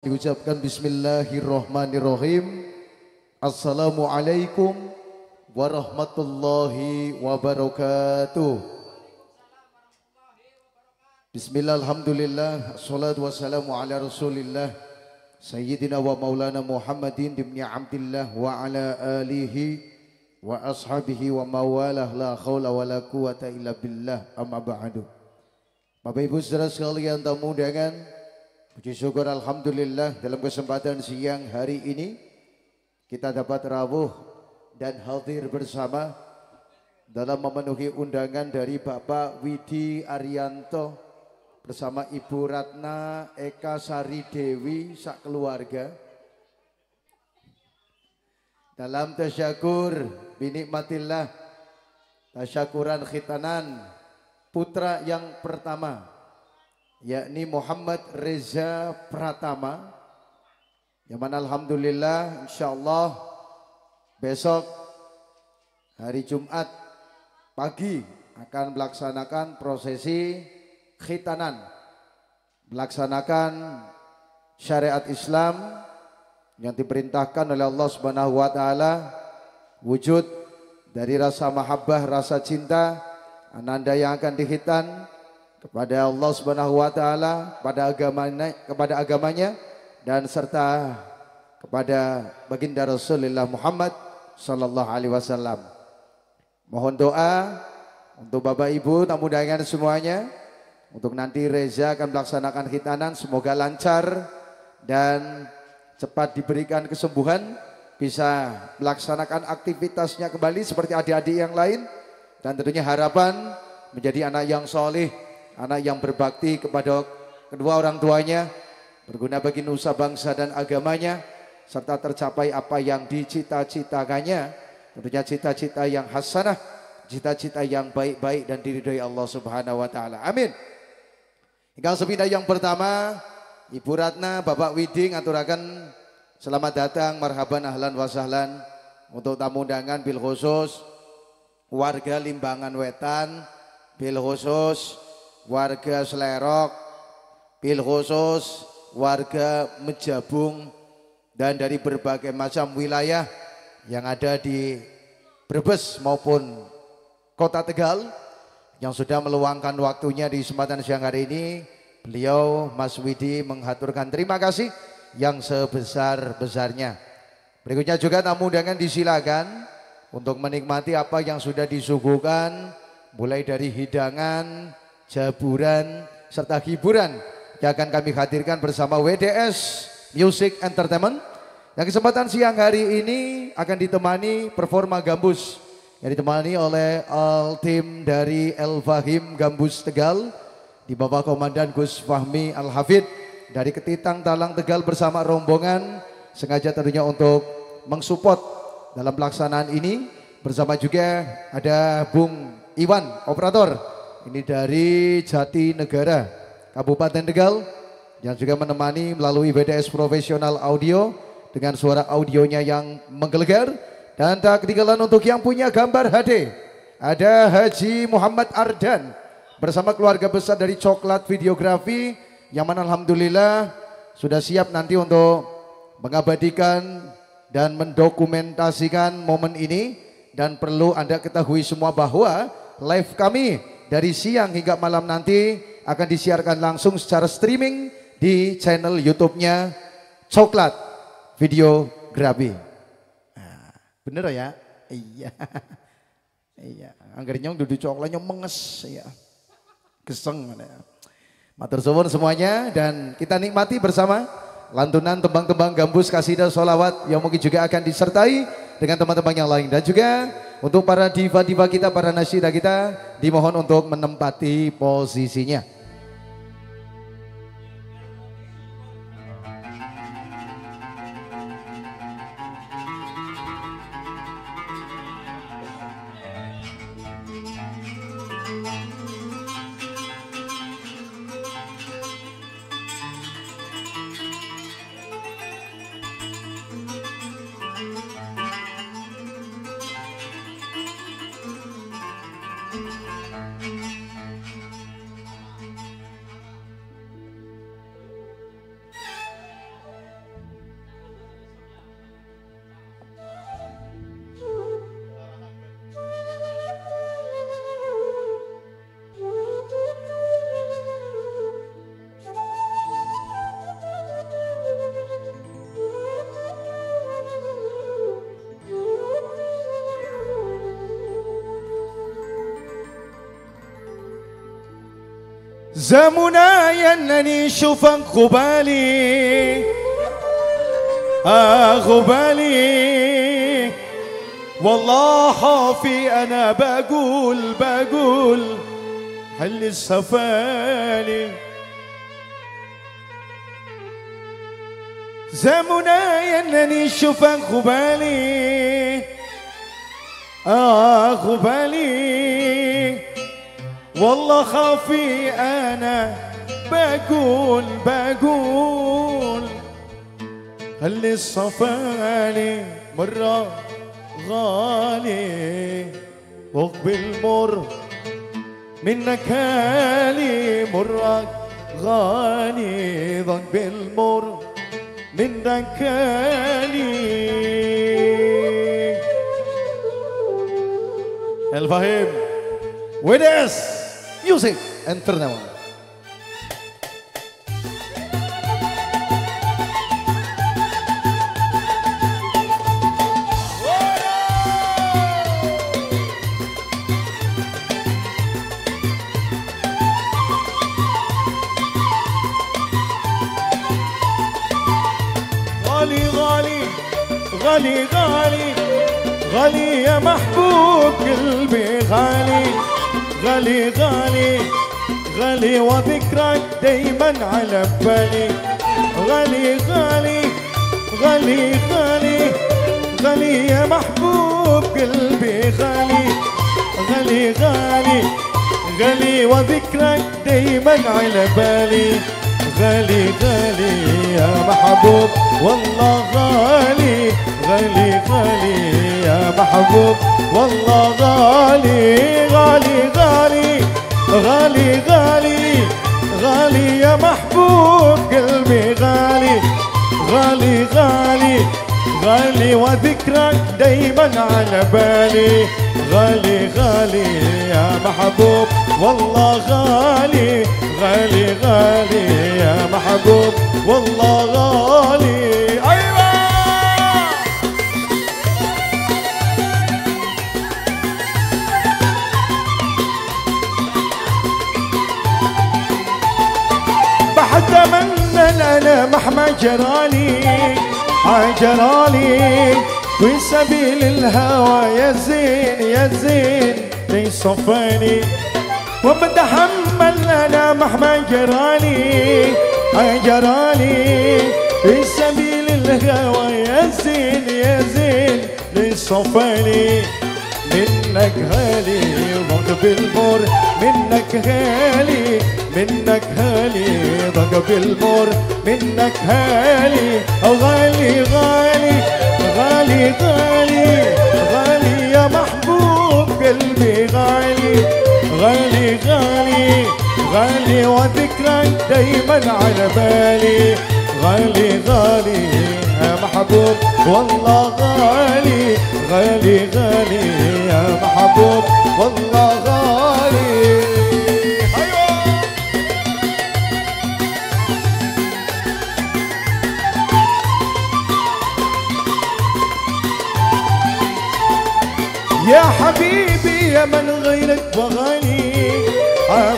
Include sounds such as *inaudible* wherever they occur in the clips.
Diucapkan Bismillahirrahmanirrahim. Assalamualaikum warahmatullahi wabarakatuh. Bismillah, alhamdulillah, salatu wassalamu ala rasulillah Sayyidina wa maulana Muhammadin Ibni Abdillah wa ala alihi wa ashabihi wa mawalah la khawla wa la quwata illa billah amma ba'du Bapak Ibu saudara sekalian tamu undangan Puji syukur Alhamdulillah dalam kesempatan siang hari ini kita dapat rawuh dan hadir bersama dalam memenuhi undangan dari Bapak Widi Arianto bersama Ibu Ratna Eka Sari Dewi sak keluarga. Dalam tasyakur binikmatillah tasyakuran khitanan putra yang pertama yakni Muhammad Reza Pratama yang mana Alhamdulillah insyaallah besok hari Jumat pagi akan melaksanakan prosesi khitanan melaksanakan syariat Islam yang diperintahkan oleh Allah Subhanahu wa taala wujud dari rasa mahabbah, rasa cinta ananda yang akan dihitan kepada Allah Subhanahu wa taala, agamanya, kepada agamanya dan serta kepada baginda Rasulullah Muhammad sallallahu alaihi wasallam. Mohon doa untuk Bapak Ibu tamu undangan semuanya untuk nanti Reza akan melaksanakan khitanan semoga lancar dan cepat diberikan kesembuhan bisa melaksanakan aktivitasnya kembali seperti adik-adik yang lain dan tentunya harapan menjadi anak yang soleh anak yang berbakti kepada kedua orang tuanya, berguna bagi nusa bangsa dan agamanya, serta tercapai apa yang dicita-citakannya, tentunya cita-cita yang hasanah, cita-cita yang baik-baik dan diridhoi Allah Subhanahu wa taala. Amin. Hingga sepindah yang pertama, Ibu Ratna, Bapak Widing aturakan selamat datang, marhaban ahlan wa sahlan untuk tamu undangan bil khusus warga Limbangan Wetan, bil khusus warga Selerok, bil khusus warga Mejabung dan dari berbagai macam wilayah yang ada di Brebes maupun Kota Tegal yang sudah meluangkan waktunya di kesempatan siang hari ini. Beliau Mas Widi menghaturkan terima kasih yang sebesar-besarnya. Berikutnya juga tamu undangan disilakan untuk menikmati apa yang sudah disuguhkan mulai dari hidangan, jaburan, serta hiburan yang akan kami hadirkan bersama WDS Music Entertainment. Yang kesempatan siang hari ini akan ditemani performa gambus yang ditemani oleh all tim dari El Fahim Gambus Tegal di bawah komandan Gus Fahmi Al Hafid dari Ketitang Talang Tegal bersama rombongan sengaja tentunya untuk mensupport dalam pelaksanaan ini bersama juga ada Bung Iwan operator ini dari Jati Negara, Kabupaten Tegal yang juga menemani melalui BDS Profesional Audio dengan suara audionya yang menggelegar. Dan tak ketinggalan untuk yang punya gambar HD ada Haji Muhammad Ardan bersama keluarga besar dari Coklat Videografi yang mana Alhamdulillah sudah siap nanti untuk mengabadikan dan mendokumentasikan momen ini. Dan perlu Anda ketahui semua bahwa live kami dari siang hingga malam nanti akan disiarkan langsung secara streaming di channel YouTube-nya Coklat Videografi. Nah, bener ya? Iya. *laughs* Iya, anggar nyong duduk coklatnya menges ya. Geseng ya. Matur suwun semuanya dan kita nikmati bersama lantunan tembang-tembang gambus kasidah solawat yang mungkin juga akan disertai dengan teman-teman yang lain dan juga untuk para diva-diva kita, para nasyida kita dimohon untuk menempati posisinya. زمنا ينني شوفا غبالي. آه والله حافي أنا بقول بقول هل السفالي زمنا ينني شوفا غبالي. آه والله خافي أنا. بقول بقول. خلي الصفالي مرة غالي. واقبل مر منك هالي مرة غالي. ضن بالمر منك هالي الفهيم. ميوزك انترنال غالي غالي غالي غالي غالي يا محبوب قلبي غالي. غالي غالي غالي وذكرك دايما على بالي. غالي غالي غالي غالي غالي يا محبوب قلبي غالي غالي غالي غالي وذكرك دايما على بالي. غالي غالي يا محبوب والله غالي. غالي غالي يا محبوب والله غالي غالي. غالي غالي غالي غالي يا محبوب قلبي غالي. غالي غالي غالي وذكرك دايما على بالي. غالي غالي يا محبوب والله غالي. غالي غالي يا محبوب والله غالي. مهما جرالي جرالي في سبيل الهوى يا زين يا زين ليصفاني وبتحمل أنا مهما جرالي جرالي. في سبيل الهوى يا زين يا زين ليصفاني منك غالي ضق بالمر. منك غالي منك غالي ضق بالمر. منك غالي أو غالي غالي غالي غالي غالي يا محبوب قلبي غالي. غالي غالي غالي وذكرك دايما على بالي. غالي غالي محبوب. والله غالي غالي غالي يا محبوب. والله غالي. أيوة. يا حبيبي يا من غيرك بغالي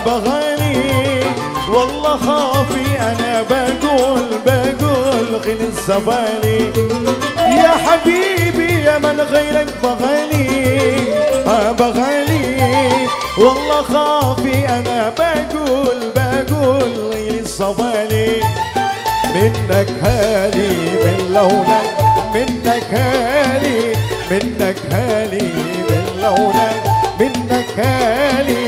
بغالي والله خافي أنا بقول بقول. غير الزبالي يا حبيبي يا من غيرك بغالي. آه بغالي. والله خافي أنا بقول بقول غير الزبالي منك هالي من لونك منك هالي منك هالي من لونك منك هالي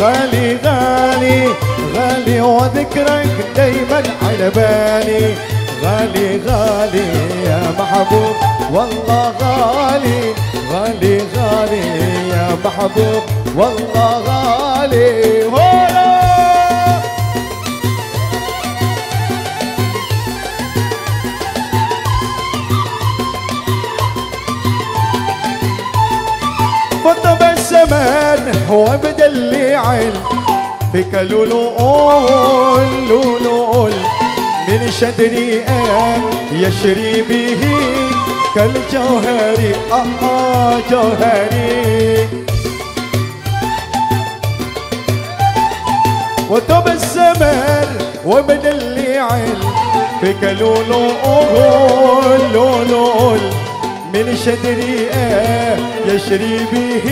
غالي غالي غالي وذكرك دايما على بالي. غالي غالي يا محبوب والله غالي. غالي غالي يا محبوب والله غالي. هولا هو بدلعل فيك لولو قول من شدري يشري به كالجوهري آه آه جوهري. وطب في وبدلعل فيك لولو قول من شدري يشري به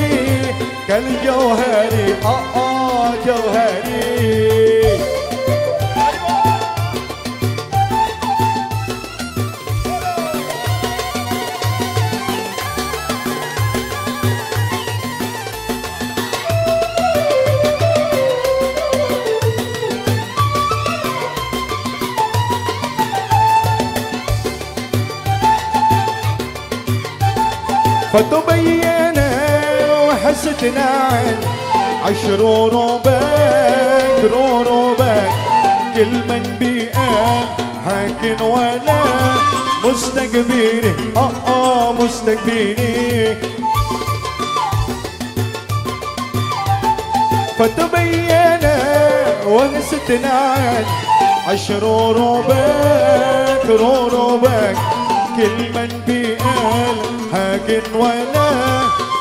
كالجوهري آه آه جوهري. فتبين تنعد عشرون وبك رون وبك كل من بيقال حاكن ولا مستكبيني آه آه مستكبيني فتبين ونست تنعد عشرون وبك رون وبك كل من بيقال حاكن ولا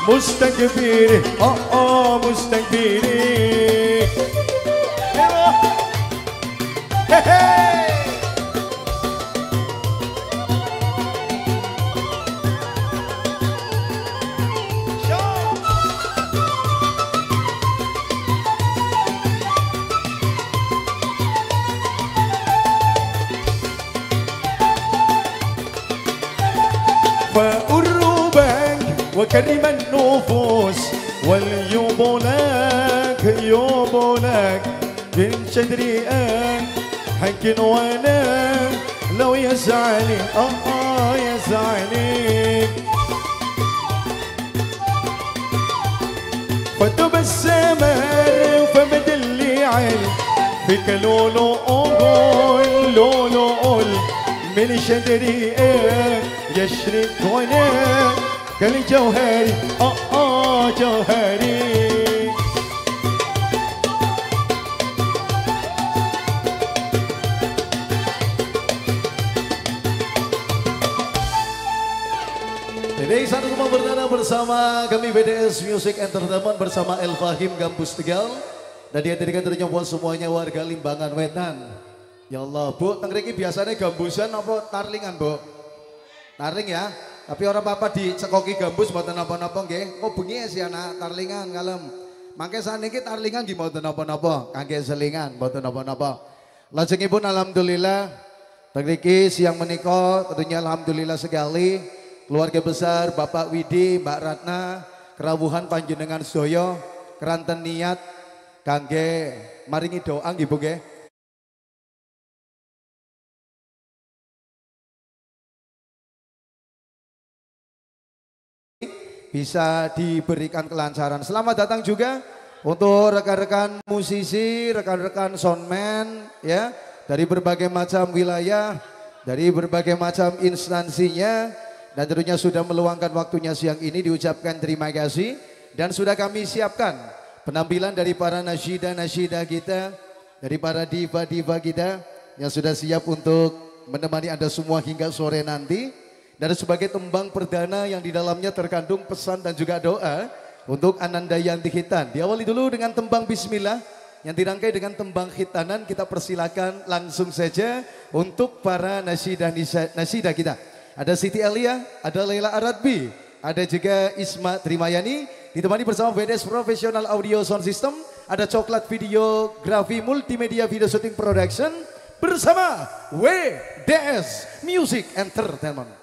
مستكبرين. آه آه مستكبرين. حق وأنا لو يزعلي. آه آه يزعلي. فتبسم فمد اللي عل فيك لولو أقول لولو أقول من شدري يشرق وأنا قال جوهري آه آه جوهري. Berdarah bersama kami BDS Music Entertainment bersama El Fahim Gambus Tegal dan dihadirkan tentunya buat semuanya warga Limbangan Wetan. Ya Allah, Bu, tengriki biasanya gambusan apa tarlingan, Bu? Tarling ya? Tapi orang apa di cekoki gambus mboten napa-napa nggih. Oh bengi ya, si anak tarlingan kalem. Mangke saniki tarlingan nggih mboten napa-napa, kangge selingan mboten napa-napa. Lajengipun alhamdulillah mriki siang menika tentunya alhamdulillah sekali keluarga besar Bapak Widi, Mbak Ratna, kerawuhan panjenengan sedaya keranten niat kangge maringi doa nggih Bu nggih. bisa diberikan kelancaran. Selamat datang juga untuk rekan-rekan musisi, rekan-rekan soundman ya dari berbagai macam wilayah, dari berbagai macam instansinya dan tentunya sudah meluangkan waktunya siang ini diucapkan terima kasih dan sudah kami siapkan penampilan dari para nasyida-nasyida kita, dari para diva-diva kita yang sudah siap untuk menemani Anda semua hingga sore nanti. Dan sebagai tembang perdana yang di dalamnya terkandung pesan dan juga doa untuk Ananda Yanti Hitan. Diawali dulu dengan tembang Bismillah yang dirangkai dengan tembang hitanan kita persilakan langsung saja untuk para nasidah nasidah kita. Ada Siti Elia, ada Leila Aradbi, ada juga Isma Trimayani, ditemani bersama BDS Professional Audio Sound System, ada Coklat Videografi Multimedia Video Shooting Production bersama WDS Music Entertainment.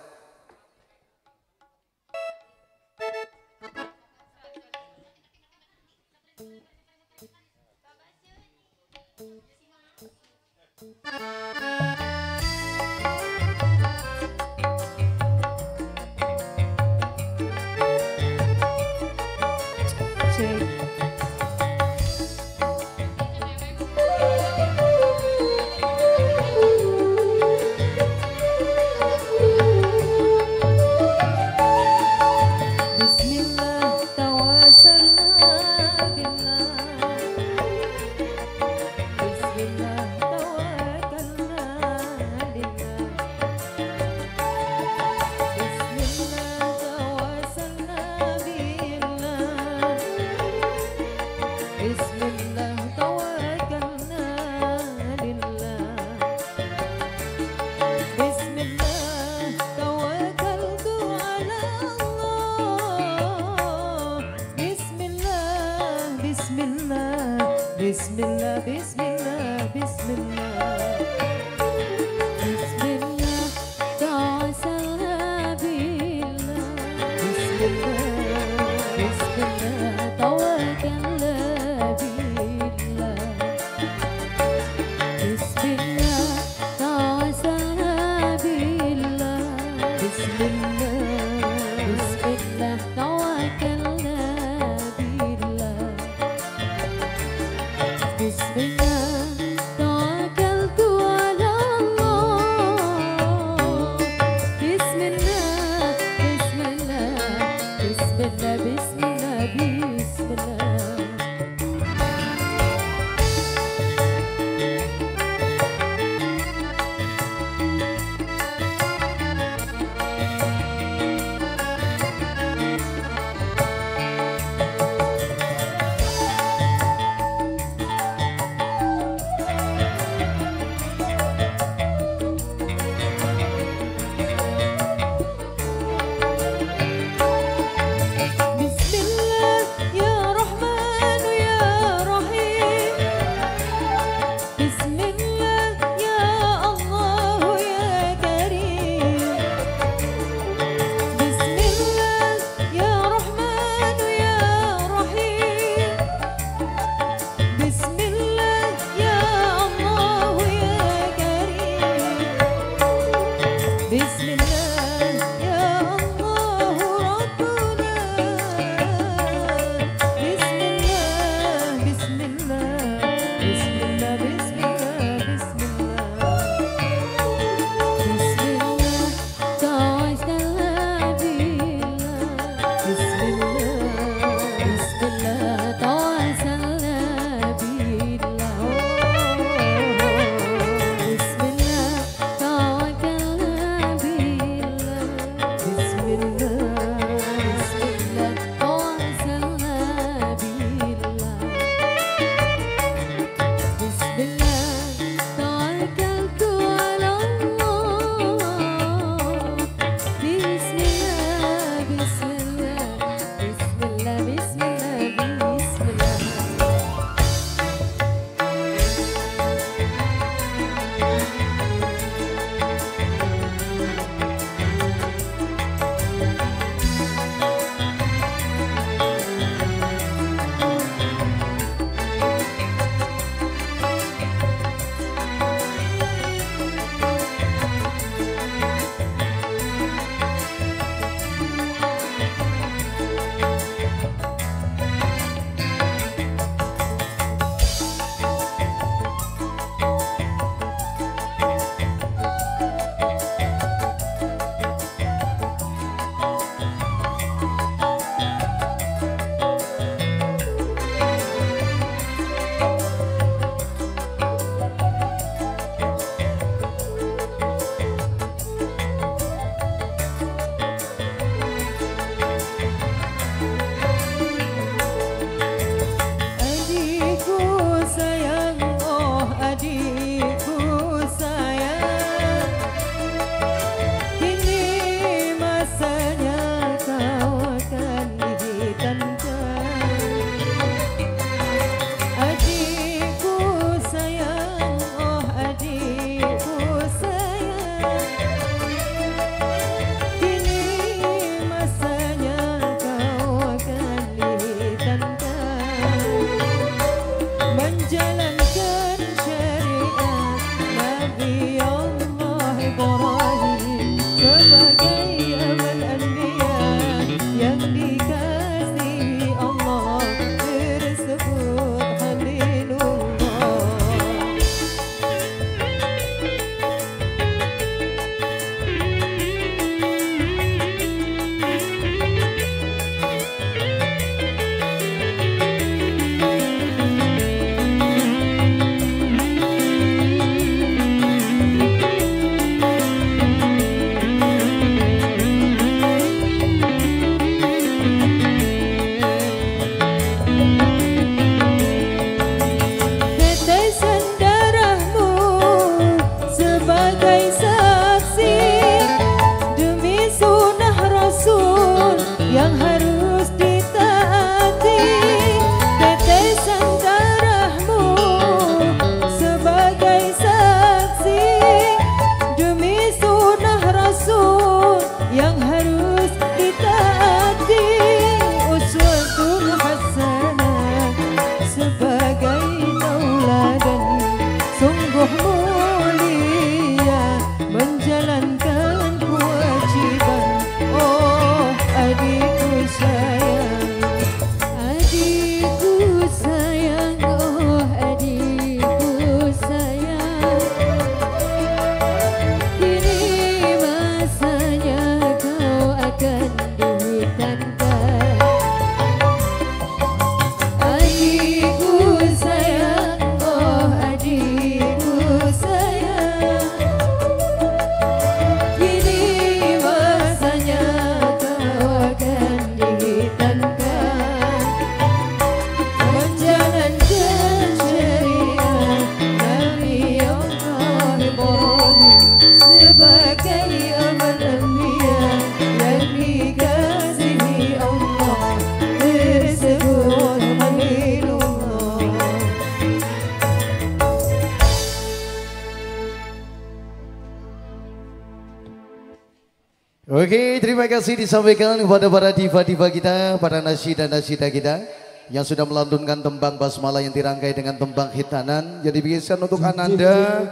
Terima kasih disampaikan kepada para diva-diva kita, para nasi dan nasida kita yang sudah melantunkan tembang basmalah yang dirangkai dengan tembang hitanan. Jadi biasakan untuk Ananda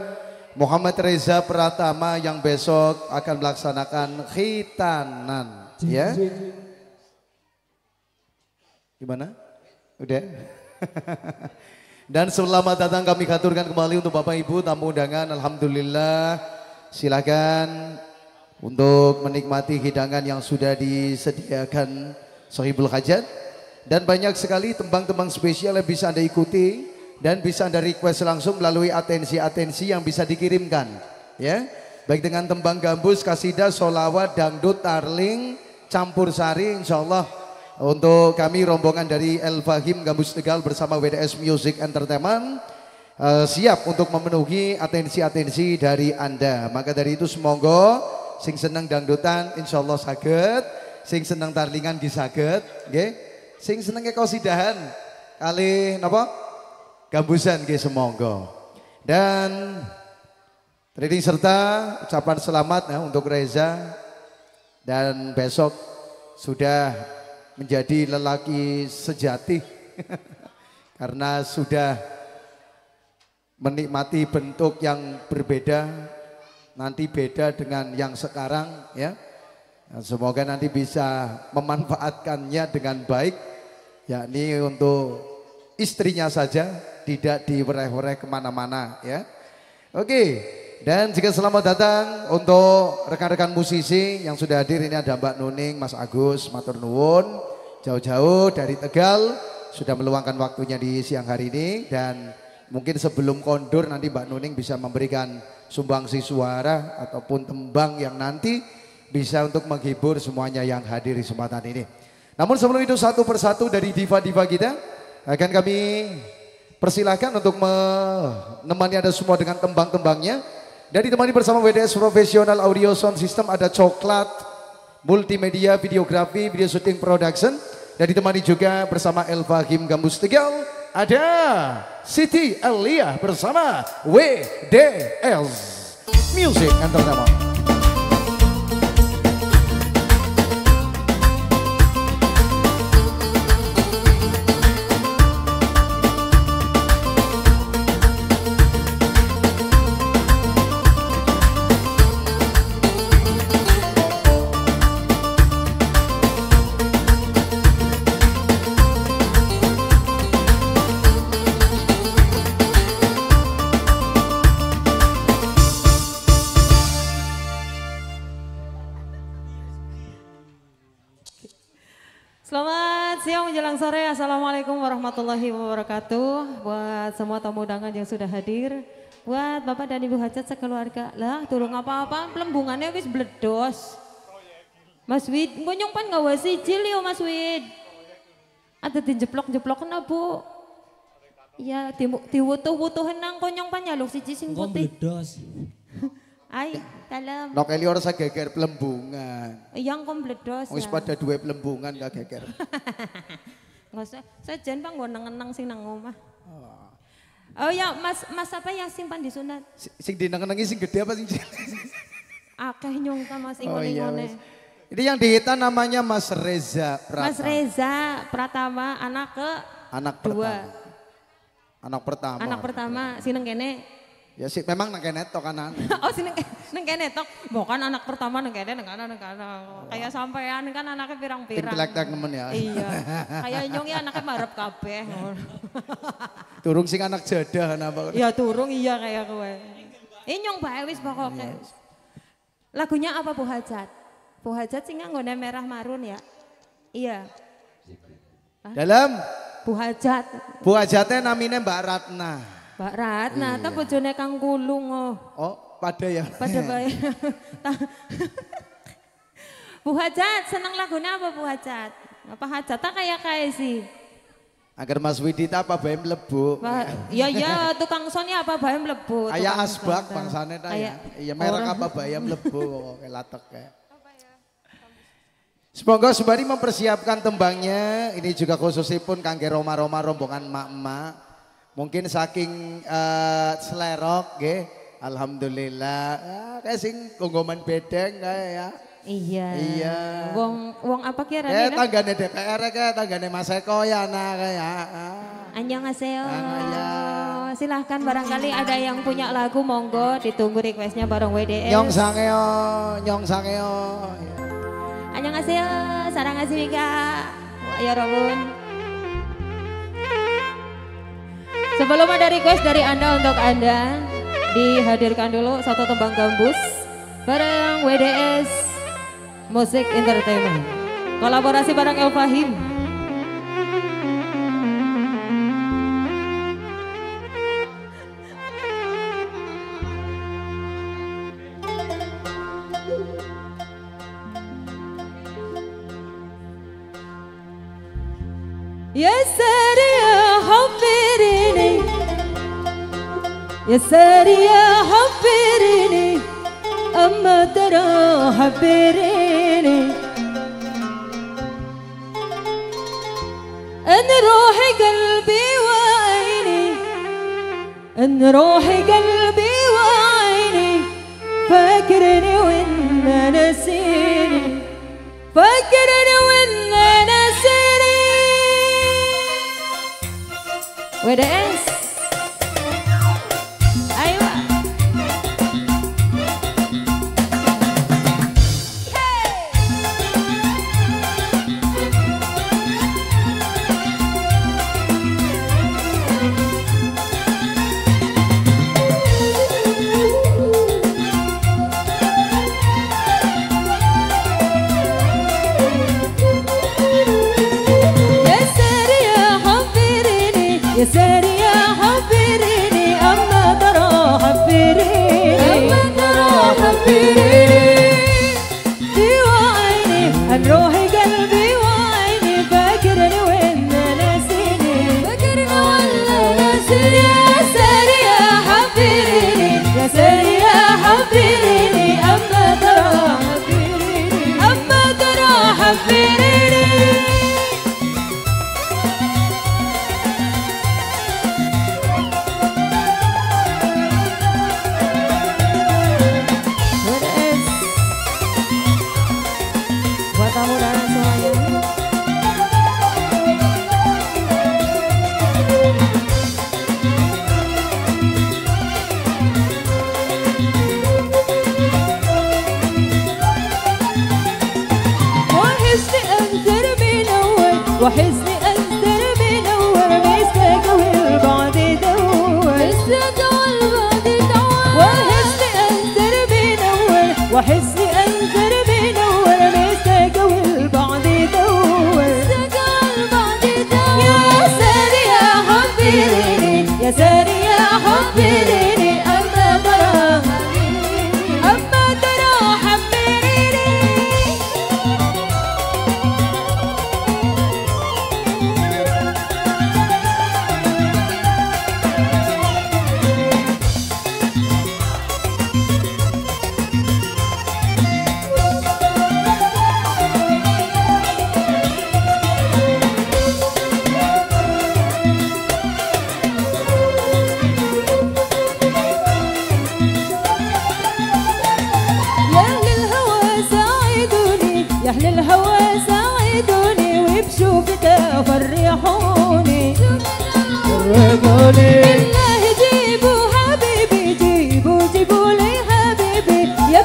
Muhammad Reza Pratama yang besok akan melaksanakan hitanan. Ya. Gimana? Udah? *laughs* Dan selamat datang kami katurkan kembali untuk Bapak Ibu tamu undangan. Alhamdulillah. Silakan untuk menikmati hidangan yang sudah disediakan Sohibul Hajat. Dan banyak sekali tembang-tembang spesial yang bisa Anda ikuti dan bisa Anda request langsung melalui atensi-atensi yang bisa dikirimkan ya. Baik dengan tembang gambus, kasidah, solawat, dangdut, tarling, campur sari insya Allah untuk kami rombongan dari El Fahim Gambus Tegal bersama WDS Music Entertainment uh, siap untuk memenuhi atensi-atensi dari Anda. Maka dari itu semoga sing seneng dangdutan insyaallah saged. Sing seneng tarlingan di saged nggih. Sing seneng kosidahan kali napa? Gambusan nggih semonggo. Dan trading serta ucapan selamat ya untuk Reza. Dan besok sudah menjadi lelaki sejati. *laughs* Karena sudah menikmati bentuk yang berbeda nanti beda dengan yang sekarang ya. Semoga nanti bisa memanfaatkannya dengan baik yakni untuk istrinya saja tidak diwereh-wereh ke mana-mana ya. Oke dan juga selamat datang untuk rekan-rekan musisi yang sudah hadir ini ada Mbak Nuning, Mas Agus, Matur Nuwun jauh-jauh dari Tegal sudah meluangkan waktunya di siang hari ini dan mungkin sebelum kondur nanti Mbak Nuning bisa memberikan sumbangsi suara ataupun tembang yang nanti bisa untuk menghibur semuanya yang hadir di kesempatan ini. Namun sebelum itu satu persatu dari diva-diva kita akan kami persilahkan untuk menemani Anda semua dengan tembang-tembangnya. Dan ditemani bersama WDS Professional Audio Sound System ada coklat, multimedia, videografi, video shooting production. Dan ditemani juga bersama Elva Kim Gambus Tegal ada Siti Elia bersama WDL Music Entertainment. Warahmatullahi wabarakatuh. Buat semua tamu undangan yang sudah hadir. Buat Bapak dan Ibu Hajat sekeluarga. Lah, turun apa-apa, pelembungannya wis bledos. Mas Wid, gue nyumpan gak wasi yo Mas Wid. Ada jeplok-jeplok kena Bu. Iya, diwutuh-wutuh henang konyong pan nyaluk siji sing putih. bledos. *laughs* Ay, dalam. Nok eli ora geger pelembungan. Yang kom bledos. Wis ya. pada dua pelembungan gak geger. *laughs* Nggak usah, sejen bang gue nengenang sing nang omah. Oh. oh ya, Mas Mas apa yang simpan di sunat? Sing di nengenangi sing gede apa sing? Akeh nyongka Mas ingone-ingone. Oh, iya, Ini yang dihitan namanya Mas Reza Pratama. Mas Reza Pratama, anak ke anak dua. Pertama. Anak pertama. Anak pertama sineng kene. Ya sih memang nang kene tok kan anak. *laughs* oh sineng neng kene tok. Bukan anak pertama neng kene neng kana neng kana. Kayak sampean kan anaknya pirang-pirang. Intelektek nemen ya. Iya. *laughs* Kayak nyongi anaknya marep kabeh. Turung sing anak jadah apa. Iya turung iya kayak kowe. Inyong bae wis pokoknya. Lagunya apa Bu Hajat? Bu Hajat sing nggone merah marun ya? Iya. Dalam Bu Hajat. Bu Ajate namine Mbak Ratna. Mbak Ratna, ta bojone Kang Kulung oh. Oh, pada ya. Pada *laughs* bae. Bu Hajat, seneng lagunya apa Bu Hajat? Apa Hajat tak kayak kayak sih? Agar Mas Widita apa bae mlebu. Iya iya tukang sonnya apa bae mlebu. Aya asbak bangsane ta ya. Iya merek apa bae mlebu kok *laughs* latek kayak. Semoga sembari mempersiapkan tembangnya, ini juga khususipun kangge Roma-Roma rombongan mak-mak. Mungkin saking eh, selerok nggih. Alhamdulillah. Ya, kayak sing konggoman bedeng kayak ya. Iya. Iya. Wong wong apa kira Eh tanggane DPR kayak tanggane Mas Eko ya nah kayak. Ah. Annyeonghaseyo. Annyeong. Silahkan barangkali ada yang punya lagu monggo ditunggu requestnya bareng WDS. Nyong sangeo, nyong sangeo. Annyeonghaseyo, saranghasimika. Ya Robun. Sebelum ada request dari Anda untuk Anda, dihadirkan dulu satu tembang gambus bareng WDS Musik Entertainment. Kolaborasi bareng El Fahim. يا ساري يا حبريني يا ساري يا حبريني أما ترى حبريني أن روحي قلبي وعيني أن روحي قلبي وعيني. فاكرني وإن نسيني فاكرني وإن نسيني. WDS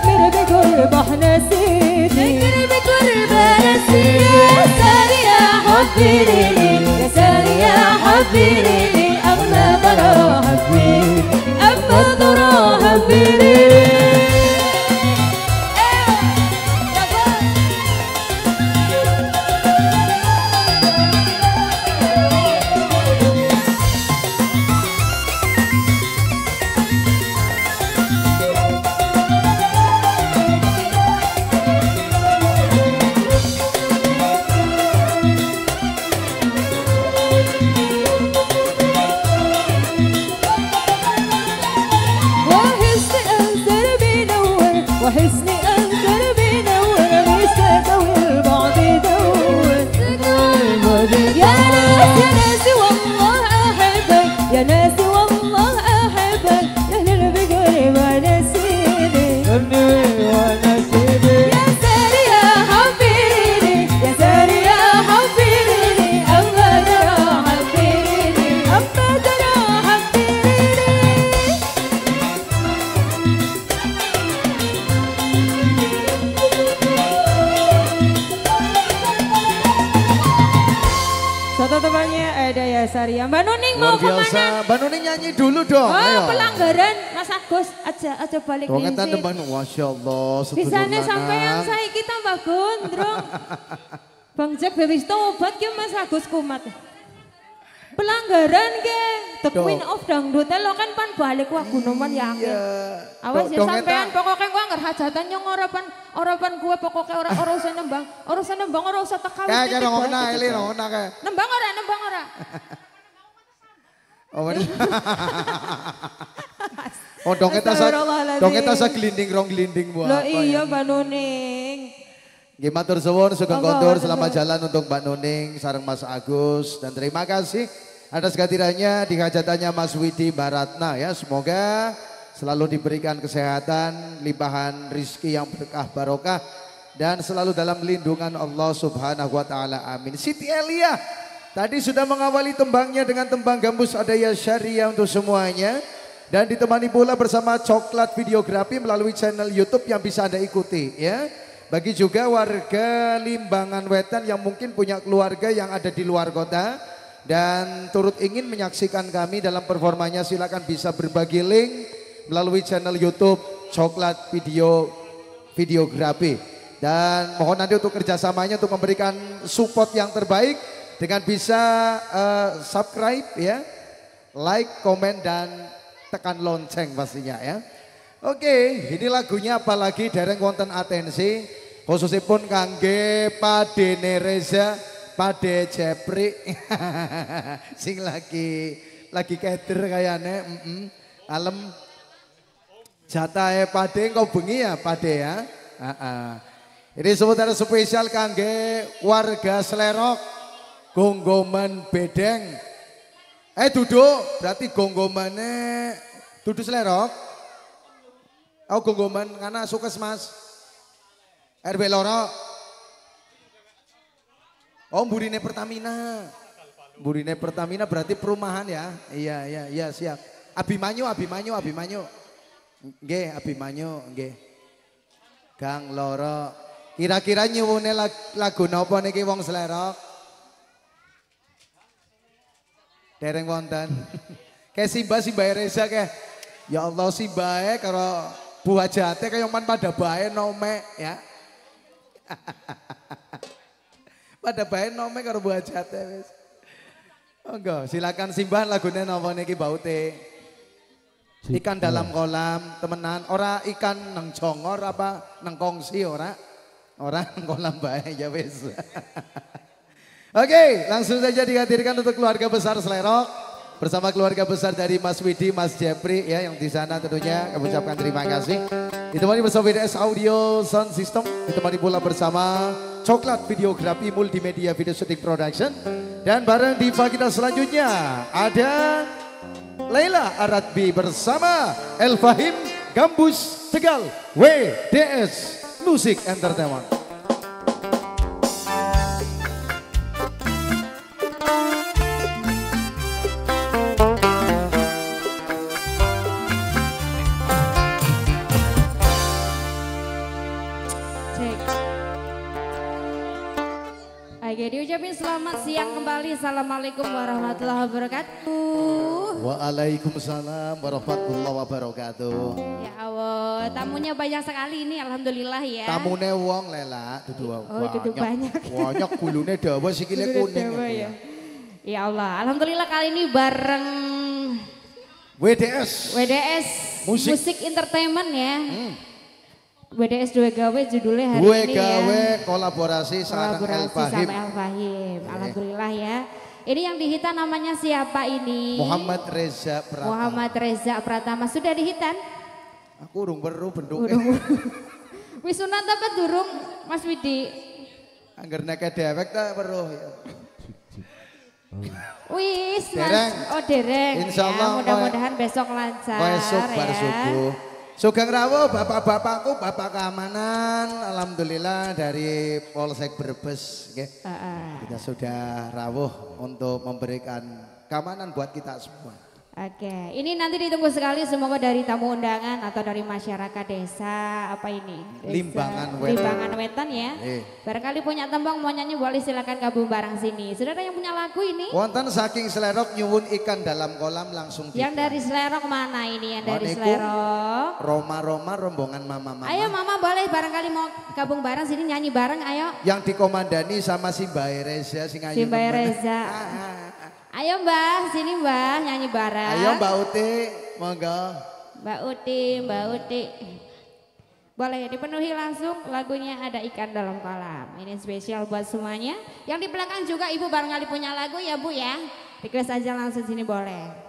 ذكر بقربه إحنا سيدي ذكر بقربه أنا يا ساري يا حبي ليلي يا ساري يا حبي ليلي أغلى براها حبي أما دراها حبي Masya Allah. Bisanya sampai yang saya kita Mbak Gondrong. Bang Jack bebis tobat ke Mas Agus kumat. Pelanggaran ke, the Dong. queen of dangdut lo kan pan balik wah gunoman yakin. Iya. Awas ya sampean pokoknya gua nggak hajatan nyong orapan orapan gue pokoknya ora ora usah nembang, ora usah nembang, ora usah tekawin. Kayak titik kira bae, ngona, titik ini bae. ngona kayak. Nembang ora, nembang ora. *laughs* *laughs* Oh, oh dong kita sa Astagfirullahaladzim. Dong kita sa gelinding rong gelinding buat. Lo iya Mbak Nuning. Nggih matur suwun sugeng matur selamat jalan untuk Mbak Nuning sareng Mas Agus dan terima kasih atas kehadirannya di hajatannya Mas Widi Baratna ya semoga selalu diberikan kesehatan, limpahan rizki yang berkah barokah dan selalu dalam lindungan Allah Subhanahu wa taala. Amin. Siti Elia tadi sudah mengawali tembangnya dengan tembang gambus adaya syariah untuk semuanya dan ditemani pula bersama Coklat Videografi melalui channel YouTube yang bisa Anda ikuti ya. Bagi juga warga Limbangan Wetan yang mungkin punya keluarga yang ada di luar kota dan turut ingin menyaksikan kami dalam performanya silakan bisa berbagi link melalui channel YouTube Coklat Video Videografi dan mohon nanti untuk kerjasamanya untuk memberikan support yang terbaik dengan bisa eh, subscribe ya, like, komen dan tekan lonceng pastinya ya. Oke, ini lagunya apalagi dereng wonten atensi khususipun kangge Padene Reza, Pade Jepri. *laughs* Sing lagi lagi keder kayaknya, mm -mm. Alem jatahe Pade kau bengi ya Pade ya. Heeh. Ini seputar spesial kangge warga Selerok, Gonggoman Bedeng. Eh duduk, berarti gonggomannya duduk Selerok. Oh gonggoman karena sukes mas. RW Loro. Oh Burine Pertamina. Burine Pertamina berarti perumahan ya. Iya iya iya siap. Abimanyu Abimanyu Abimanyu. Nggih Abimanyu nggih. Gang Loro. Kira-kira nyuwune lag- lagu napa niki wong Selerok? Dereng wonten. Kayak Simba Simba Reza kayak ya Allah Simba karo Bu Hajate kayak man pada bae nome ya. *laughs* pada bae nome karo Bu Hajate wis. Monggo silakan Simba lagune napa niki baute. Ikan dalam kolam temenan ora ikan nang jongor apa nang kongsi ora? Ora nang kolam bae ya wis. *laughs* Oke, langsung saja dihadirkan untuk keluarga besar Selerok bersama keluarga besar dari Mas Widi, Mas Jepri ya yang di sana tentunya kami ucapkan terima kasih. Ditemani bersama VDS Audio Sound System, ditemani pula bersama Coklat Videografi Multimedia Video Shooting Production dan bareng diva kita selanjutnya ada Laila Aratbi bersama El Fahim Gambus Tegal WDS Music Entertainment. Selamat siang kembali. Assalamualaikum warahmatullahi wabarakatuh. Waalaikumsalam warahmatullahi wabarakatuh. Ya Allah, tamunya banyak sekali ini alhamdulillah ya. Tamune wong lela, dudu Oh, dudu banyak. Banyak *laughs* gulune dawa sikile kuning. dawa ya. Ya Allah, alhamdulillah kali ini bareng WDS. WDS Musik. Musik, Entertainment ya. WDS Dua Gawe judulnya hari Gue ini gawe ya. kolaborasi sama El Kolaborasi Fahim. sama El Fahim. Alhamdulillah ya. Ini yang dihitan namanya siapa ini? Muhammad Reza Pratama. Muhammad Reza Pratama. Sudah dihitan? Aku urung weruh bentuke. Urung. *laughs* Wis sunat apa durung Mas Widi? Angger nek dewek ta weruh ya. *laughs* Wis Mas. Dereng. Oh dereng. Insyaallah, Ya, mudah-mudahan besok lancar Kok esuk bar ya. subuh. Sugeng rawuh bapak-bapakku, bapak keamanan, alhamdulillah dari Polsek Brebes, nggih. Heeh. Kita sudah rawuh untuk memberikan keamanan buat kita semua. Oke, ini nanti ditunggu sekali semoga dari tamu undangan atau dari masyarakat desa apa ini? Desa- Limbangan Wetan. Limbangan Wetan ya. Eh. Barangkali punya tembang mau nyanyi boleh silakan gabung bareng sini. Sudah ada yang punya lagu ini? Wonten saking selerok nyuwun ikan dalam kolam langsung Yang dari Selerok mana ini? Yang dari Maniku. Selerok. Roma-Roma rombongan mama-mama. Ayo mama boleh barangkali mau gabung bareng sini nyanyi bareng ayo. Yang dikomandani sama si Mbak Reza sing ayu Si Mbak. Reza. Ah, ah. Ayo mbah, sini mbah nyanyi bareng. Ayo Mbak Uti, monggo. Mbak Uti, Mbak Uti. Boleh dipenuhi langsung lagunya ada ikan dalam kolam. Ini spesial buat semuanya. Yang di belakang juga ibu barangkali punya lagu ya bu ya. Request aja langsung sini boleh.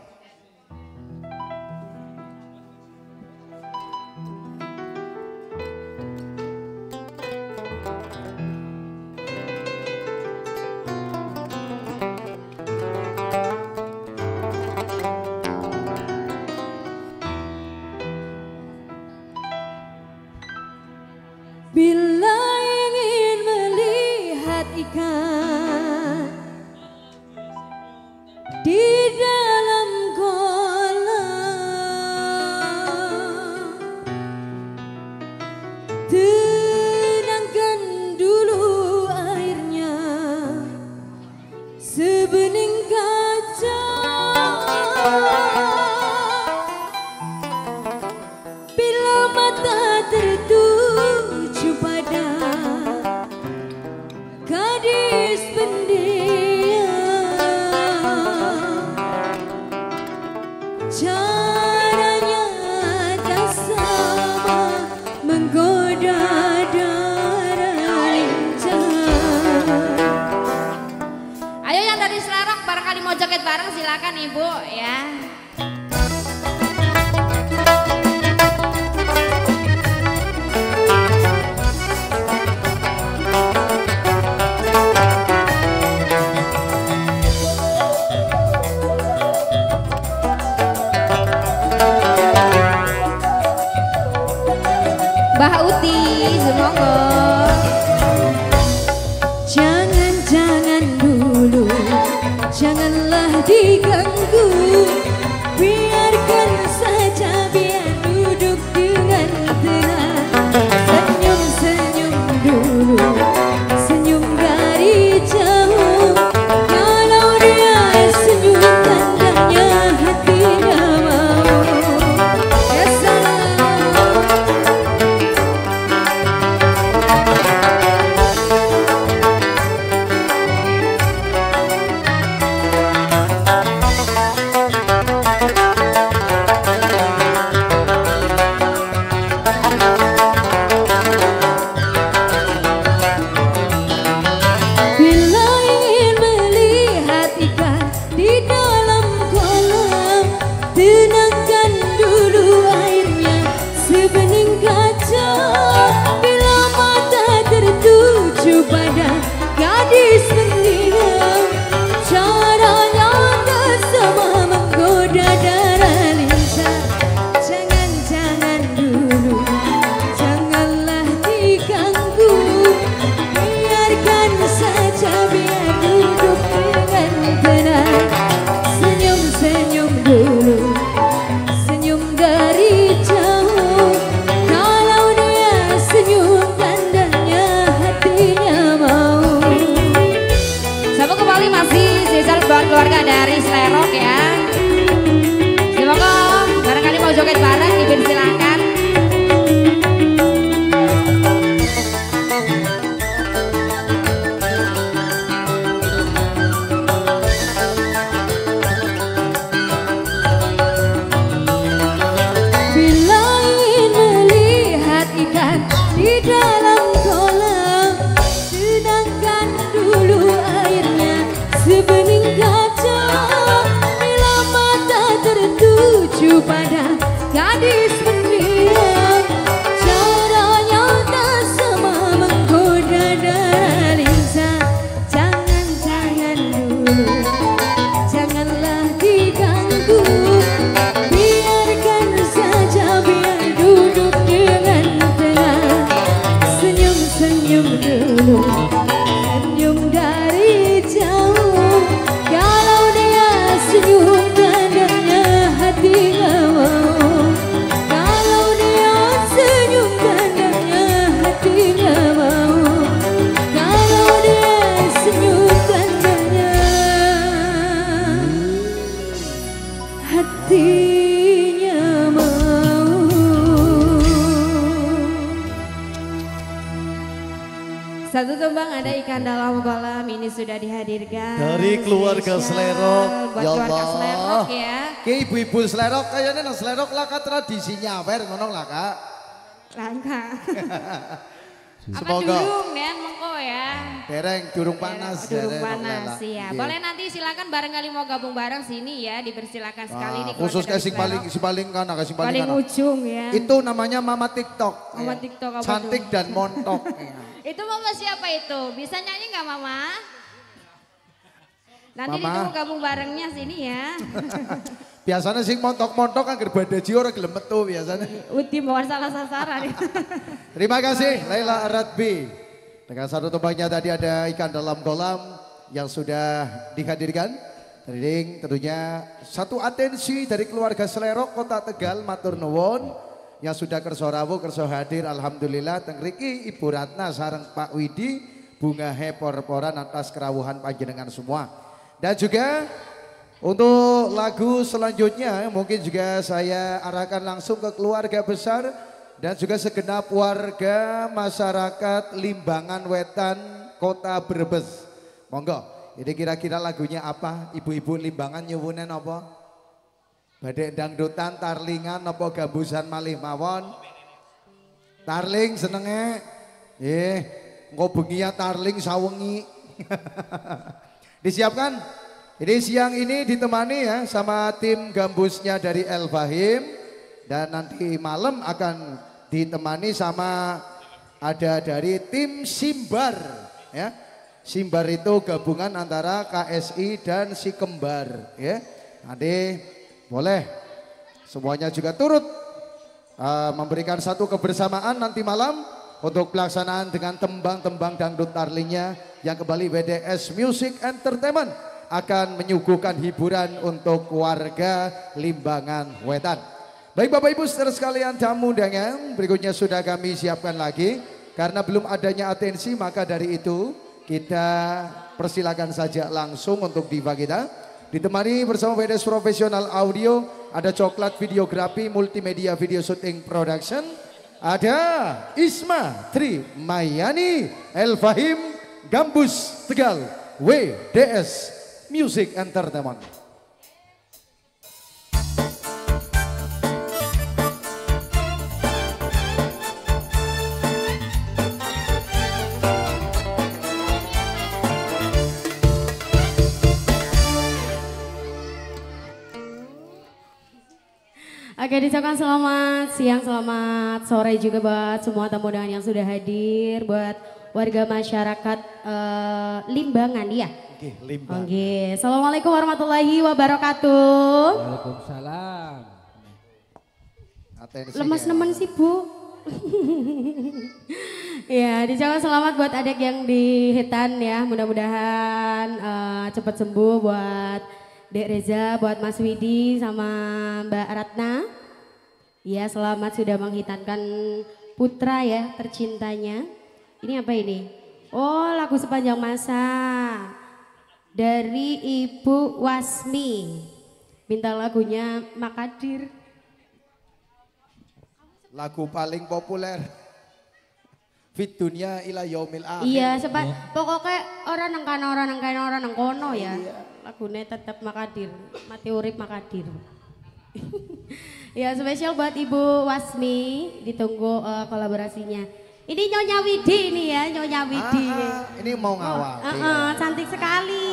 Gabung bareng sini ya. Dipersilakan sekali di khusus kasih Selerok. paling si paling kanan kasih paling, paling kanan. ujung ya. Itu namanya Mama TikTok. Mama Ya. TikTok apa Cantik tuh? dan montok. *laughs* Ya. Itu mama siapa itu? Bisa nyanyi nggak mama? Nanti Mama. ditunggu gabung barengnya sini ya. *laughs* Biasanya sing montok-montok kan gerbadaji orang gelem metu biasanya. Uti bukan salah sasaran. *laughs* Terima kasih Laila Aradbi. Dengan satu tembangnya tadi ada ikan dalam kolam yang sudah dihadirkan. Terding tentunya satu atensi dari keluarga Selerok Kota Tegal Matur Nuwun yang sudah kerso rawuh kerso hadir Alhamdulillah tengriki Ibu Ratna sareng Pak Widi bunga hepor-poran atas kerawuhan panjenengan semua. Dan juga untuk lagu selanjutnya mungkin juga saya arahkan langsung ke keluarga besar dan juga segenap warga masyarakat Limbangan Wetan Kota Brebes. Monggo, ini kira-kira lagunya apa? Ibu-ibu Limbangan nyuwunen apa? Badek dangdutan, tarlingan, apa gambusan malih mawon? Tarling senenge? Eh, engko ya tarling sawengi. *laughs* Disiapkan? Ini siang ini ditemani ya sama tim gambusnya dari El Fahim dan nanti malam akan ditemani sama ada dari tim Simbar ya. Simbar itu gabungan antara KSI dan si kembar ya. Nanti boleh semuanya juga turut uh, memberikan satu kebersamaan nanti malam untuk pelaksanaan dengan tembang-tembang dangdut tarlingnya yang kembali BDS Music Entertainment akan menyuguhkan hiburan untuk warga Limbangan Wetan. Baik Bapak Ibu saudara sekalian tamu undangan berikutnya sudah kami siapkan lagi karena belum adanya atensi maka dari itu kita persilakan saja langsung untuk diva kita ditemani bersama BDS Profesional Audio ada coklat videografi multimedia video shooting production ada Isma Tri Mayani El Fahim Gambus Tegal WDS Music Entertainment. Oke diucapkan selamat siang, selamat sore juga buat semua tamu undangan yang sudah hadir, buat warga masyarakat eh, Limbangan ya. Oke, limbang. Oke, assalamualaikum warahmatullahi wabarakatuh. Waalaikumsalam. Atensi Lemas ya. nemen sih bu. *laughs* ya, diucapkan selamat buat adik yang di Hitan ya. Mudah-mudahan eh, cepat sembuh buat Dek Reza, buat Mas Widi sama Mbak Ratna. Ya, selamat sudah menghitankan putra ya tercintanya. Ini apa ini? Oh, lagu sepanjang masa dari Ibu Wasmi. Bintang lagunya Makadir. Lagu paling populer. Fit dunia ila yaumil akhir. Iya, sebab pokoknya orang nang kana orang nang kana orang nang kono ya. Lagune tetap Makadir, mati urip Makadir. *laughs* ya spesial buat Ibu Wasmi, ditunggu uh, kolaborasinya. Ini Nyonya Widi ini ya, Nyonya Widi. Aha, ini mau oh, ngawal. Oh, uh, uh, cantik sekali.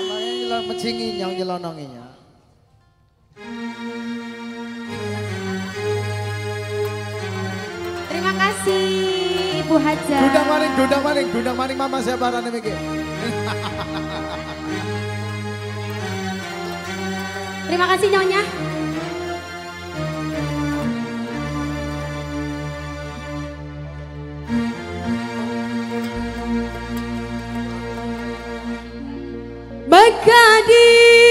Mencingi. Terima kasih Ibu Haja. Gundang maning, gundang maning, gundang maning mama saya barang mikir. Terima kasih Nyonya. مكادير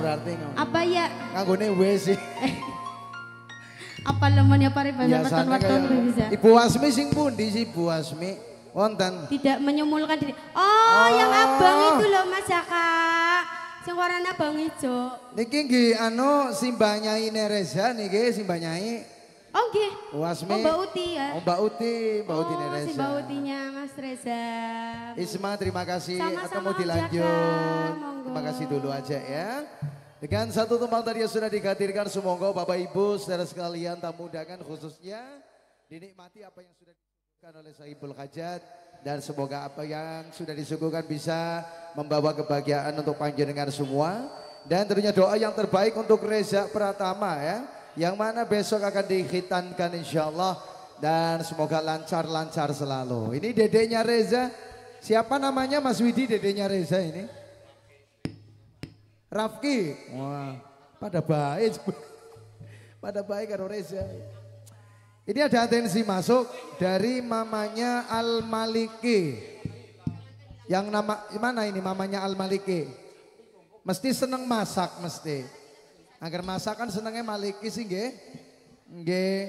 Berarti ngomong. Apa ya? Nganggone W sih. *laughs* Apa lemahnya pare banyak Biasanya weton-weton bisa. Ibu Wasmi sing pundi sih Ibu Wasmi? Wonten. Tidak menyemulkan diri. Oh, yang abang itu loh Mas Jaka. Sing warna abang hijau. Niki nggih anu simbah Nyai Nereza niki simbah Nyai Oh, nggih. Wasmi. Oh, Mbak Uti ya. Oh, Mbak Uti, Mbak Uti Oh, si Nereza. Mbak Utinya Mas Reza. Isma terima kasih Sama-sama, atau mau Om dilanjut. Terima kasih dulu aja ya. Dengan satu tumpang tadi yang sudah dihadirkan semoga Bapak Ibu saudara sekalian tamu undangan khususnya dinikmati apa yang sudah disuguhkan oleh Sahibul Hajat dan semoga apa yang sudah disuguhkan bisa membawa kebahagiaan untuk panjenengan semua dan tentunya doa yang terbaik untuk Reza Pratama ya yang mana besok akan dihitankan insya Allah dan semoga lancar-lancar selalu. Ini dedeknya Reza. Siapa namanya Mas Widi dedeknya Reza ini? Rafki. Wah, pada baik. *laughs* pada baik karo Reza. Ini ada atensi masuk dari mamanya Al Maliki. Yang nama mana ini mamanya Al Maliki? Mesti seneng masak mesti. Agar masak kan senengnya Maliki sih nggih. Nggih.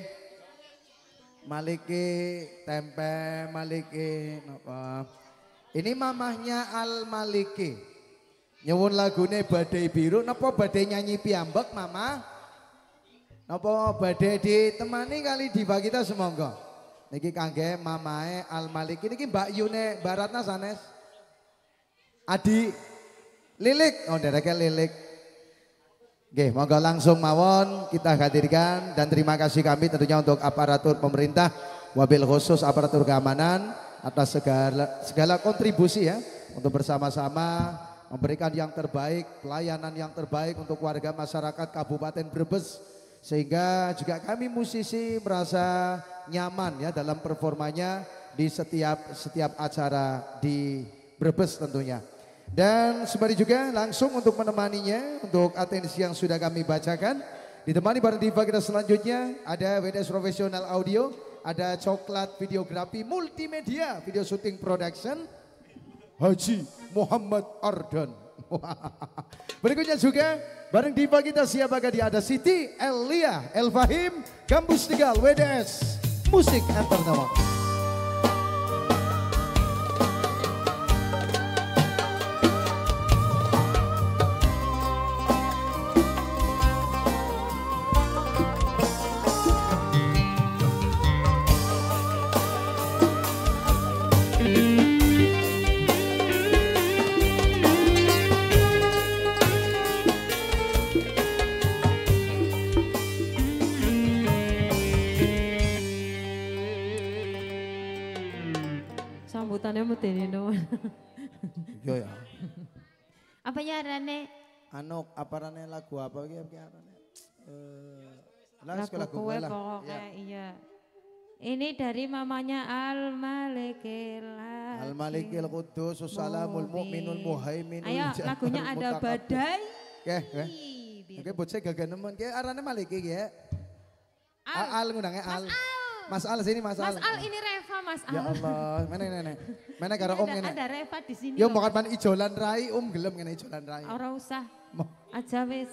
Maliki tempe Maliki napa. Ini mamahnya Al Maliki. Nyewun lagune badai biru napa badai nyanyi piambek mama? Napa badai ditemani kali diva kita semonggo. Niki kangge mamae Al Maliki niki Mbak Yune Baratna sanes. Adi Lilik, oh dereke Lilik. Oke, monggo langsung mawon kita hadirkan dan terima kasih kami tentunya untuk aparatur pemerintah, wabil khusus aparatur keamanan atas segala segala kontribusi ya untuk bersama-sama memberikan yang terbaik, pelayanan yang terbaik untuk warga masyarakat Kabupaten Brebes sehingga juga kami musisi merasa nyaman ya dalam performanya di setiap setiap acara di Brebes tentunya. Dan sembari juga langsung untuk menemaninya untuk atensi yang sudah kami bacakan. Ditemani bareng diva kita selanjutnya ada WDS Professional Audio, ada Coklat Videografi Multimedia Video Shooting Production, Haji Muhammad Ardan. *laughs* Berikutnya juga bareng diva kita siapakah dia ada Siti Elia El Fahim Kampus Tegal WDS Musik Entertainment. Apa ya Rane? Anu apa rane lagu apa ki ki arane? Eh lah Lagu lah. pokoknya Ya. iya. Ini dari mamanya Al Malikil Al Malikil Qudus Salamul Mu'minul Muhaiminul Ayo lagunya ada badai. Oke, oke. Oke, bocah gagah nemen. Oke, arane Maliki ya. Al, Al ngundangnya Al. Mas Al sini Mas Al. Mas Al ini Reva Mas Al. Ya Allah, mana *laughs* nenek? Mana karo Ini Om ngene? ada Reva di sini. Yo loh. mau kapan ijolan rai Om gelem ngene ijolan rai. Ora usah. Mau Aja wis.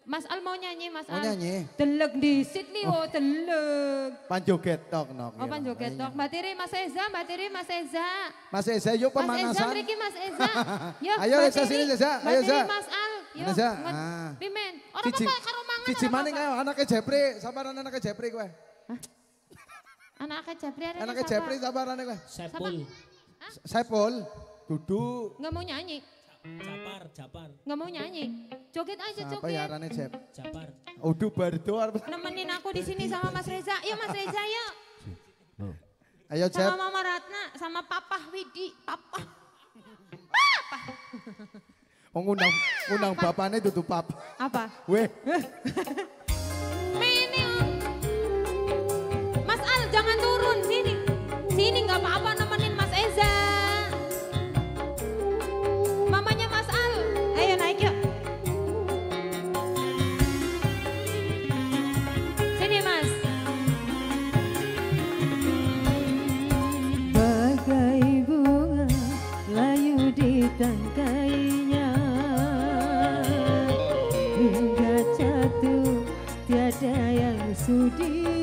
Mas Al mau nyanyi Mas Mau Al. nyanyi? Delek di sini oh delek. panjoget tok nok. Oh panjoget tok. Mbak Tiri Mas Eza, Mbak Tiri Mas Eza. Mas Eza yuk Mas Eza pemanasan. mriki Mas Eza. *laughs* Yo, Ayo, Eza, sini, Eza. Ayo, Eza. Mas Al. Yo, Eza, ah. Pimen. Ora apa-apa karo mangan. cici maning ayo anaknya Jepri, sabaran anaknya Jepri kowe. Anaknya Jabri ada Anaknya Jepri sabaran kowe. Sepul, Saipul, duduk. Nggak mau nyanyi. Japar, Japar, Nggak mau nyanyi. Joget aja Apa ya joget. arane Jep? Japar. Udu bardo. Nemenin aku di sini sama Mas Reza. Yuk Mas Reza yuk. Ayo Jep. Sama Mama Ratna, sama Papa Widi. Papa. Oh ngundang ngundang bapaknya tutup pap. Apa? Weh, *laughs* jangan turun sini. Sini nggak apa-apa nemenin Mas Eza. Mamanya Mas Al, ayo naik yuk. Sini Mas. Bagai bunga layu di tangkainya hingga jatuh tiada yang sudi.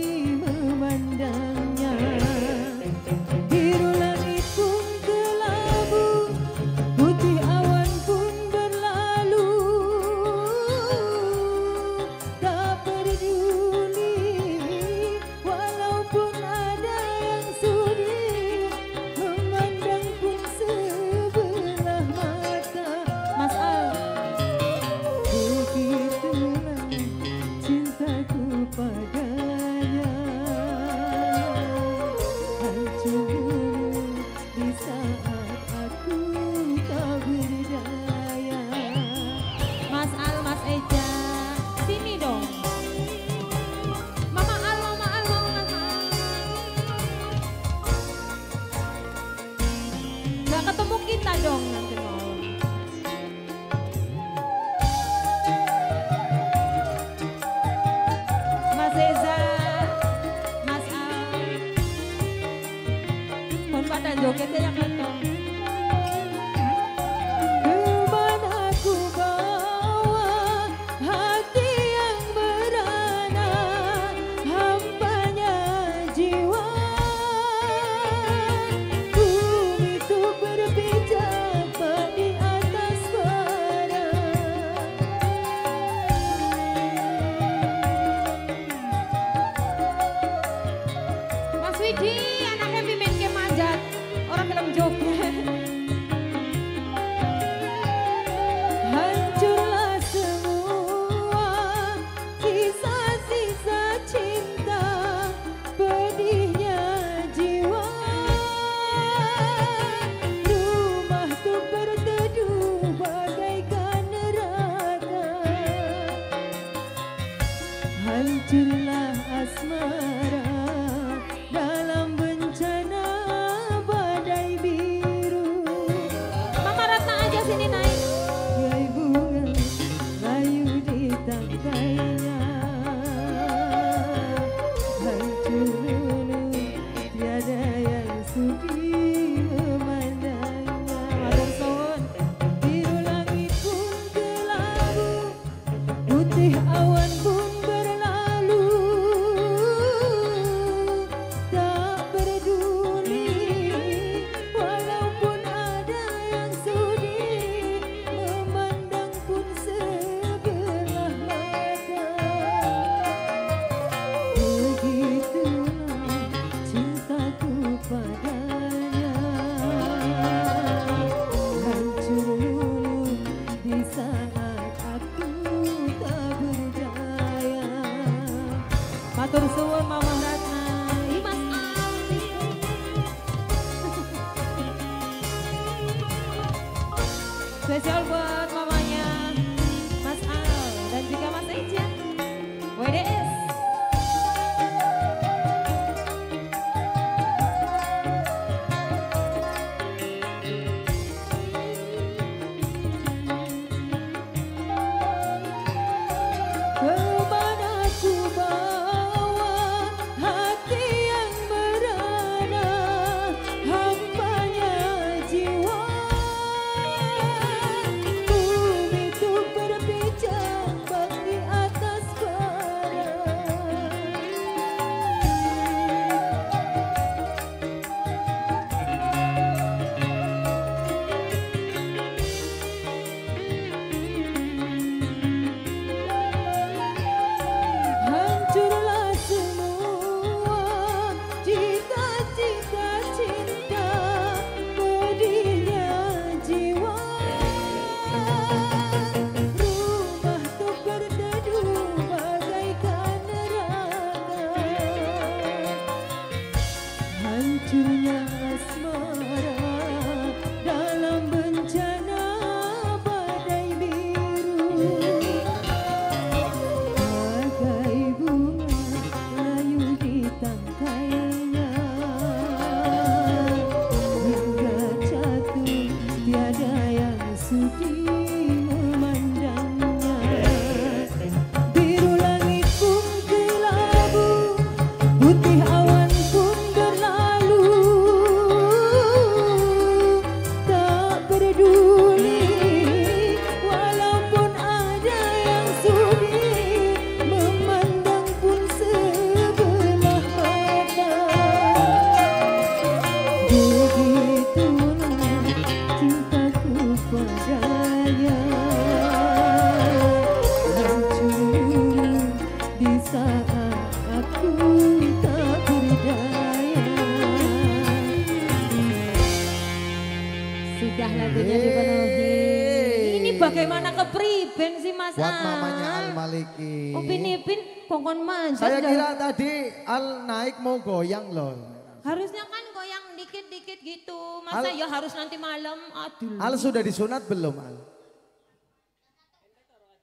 mau goyang loh. Harusnya kan goyang dikit-dikit gitu. Masa Al ya harus nanti malam? Aduh. Al sudah disunat belum Al?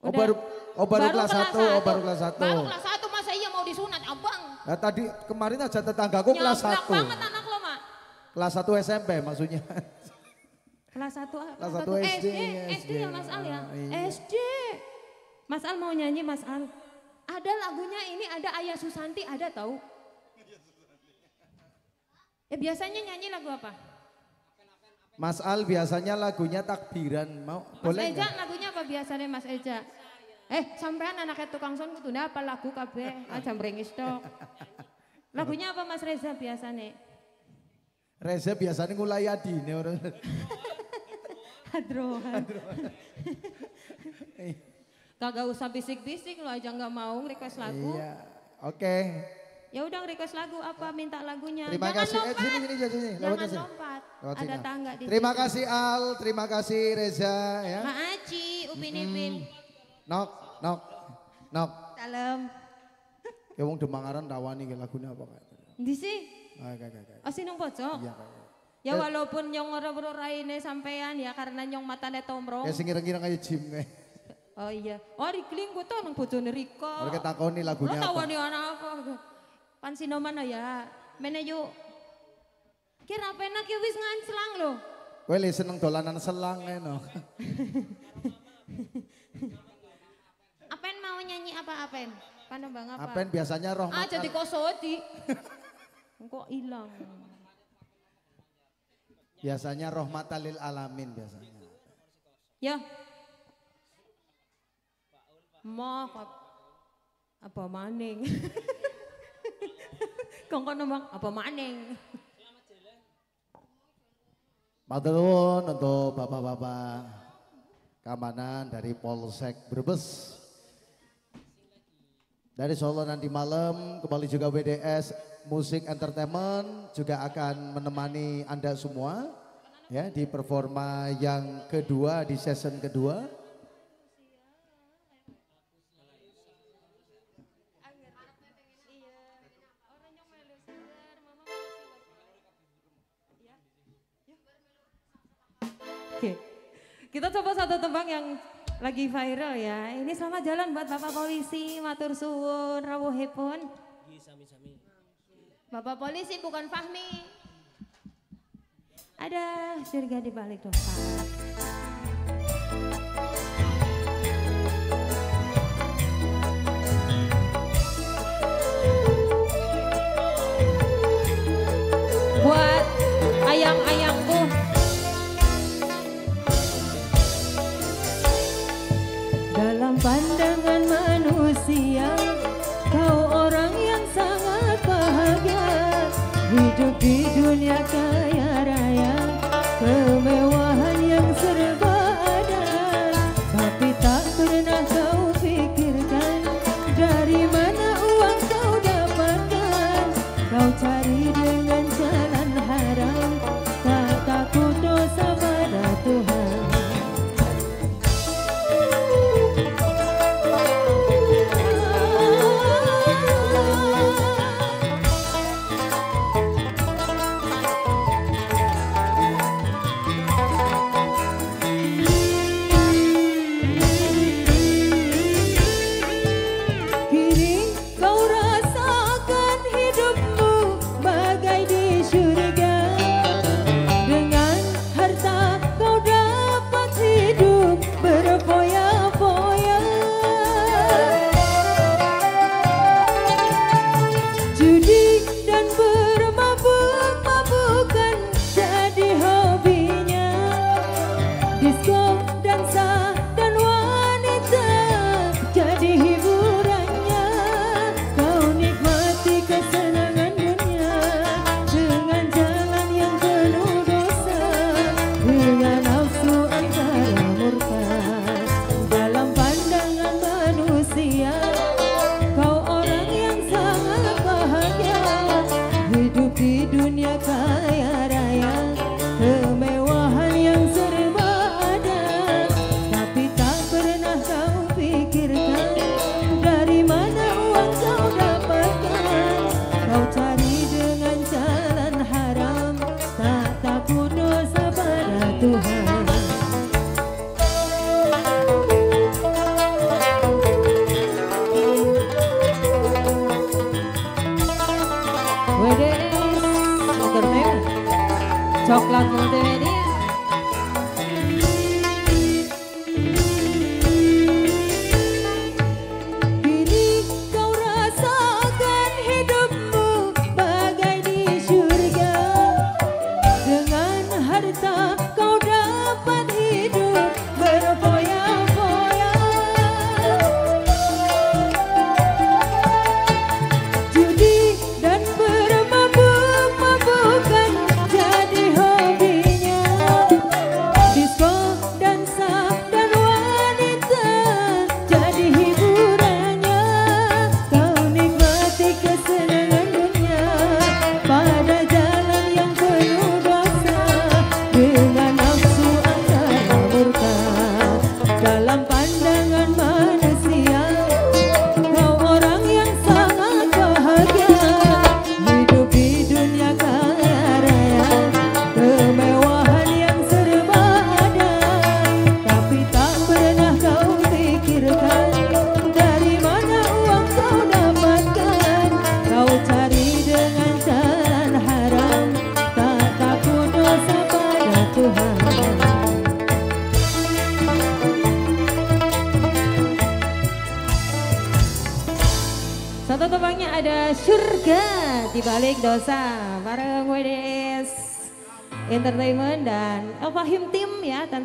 Oh, Udah. Oh baru, oh baru, baru kelas, 1, satu, oh baru kelas satu. Baru kelas satu masa iya mau disunat abang. Nah tadi kemarin aja tetangga aku kelas satu. banget anak lo mak. Kelas satu SMP maksudnya. Kelas satu kelas 1 SD, SD, SD, ya Mas Al ya. Ah, iya. SD. Mas Al mau nyanyi Mas Al. Ada lagunya ini ada Ayah Susanti ada tau. Eh biasanya nyanyi lagu apa? Mas Al biasanya lagunya takbiran. Mau Mas boleh Eja lagunya apa biasanya Mas Eja? Eh sampean anaknya tukang son kudu apa lagu kabeh? Ah jambrengis tok. *laughs* Lagunya apa Mas Reza biasanya? Reza biasanya ngulai adine orang. *laughs* Hadrohan. *laughs* Kagak usah bisik-bisik lo aja nggak mau request lagu. Iya. Oke. Ya udah request lagu apa minta lagunya. Terima Jangan kasih. Eh, lompat. sini sini sini. Lewat Jangan sini. lompat. Lewat Ada sini. tangga di Terima kasih Al, terima kasih Reza ya. Ma Aci, Upin Ipin. Nok, nok, nok. Salam. Ya wong Demangaran rawani ke lagune apa kae. Di sih. Ah, kae kae kae. Oh sih nang pojok. Iya kae. Ya walaupun nyong ora raine sampean ya karena nyong matane tomrong. Ya sing ireng-ireng aja Jim. Oh iya. Oh Rikling gue tuh nang bojone Riko. Ketakoni Lo lagunya tahu apa? nih anak apa? Pan sinoman ya. Mene yuk. Kira ya wis nganclang lo. Kowe le seneng dolanan selang kae no. Apen mau nyanyi apa Apen? Panembang apa? Apen biasanya roh Ah jadi kosodi. Kok hilang? biasanya rahmatalil alamin biasanya. Ya. Mau apa? Apa maning? *laughs* Kongkon nembang apa maning? Matur untuk bapak-bapak keamanan dari Polsek Brebes. Dari Solo nanti malam kembali juga WDS Musik Entertainment juga akan menemani Anda semua ya di performa yang kedua di season kedua. Kita coba satu tembang yang lagi viral ya. Ini selamat jalan buat Bapak Polisi, matur suwun, rawuhipun. Sami-sami. Bapak Polisi bukan Fahmi. Ada surga di balik dosa. Hidup di dunia kaya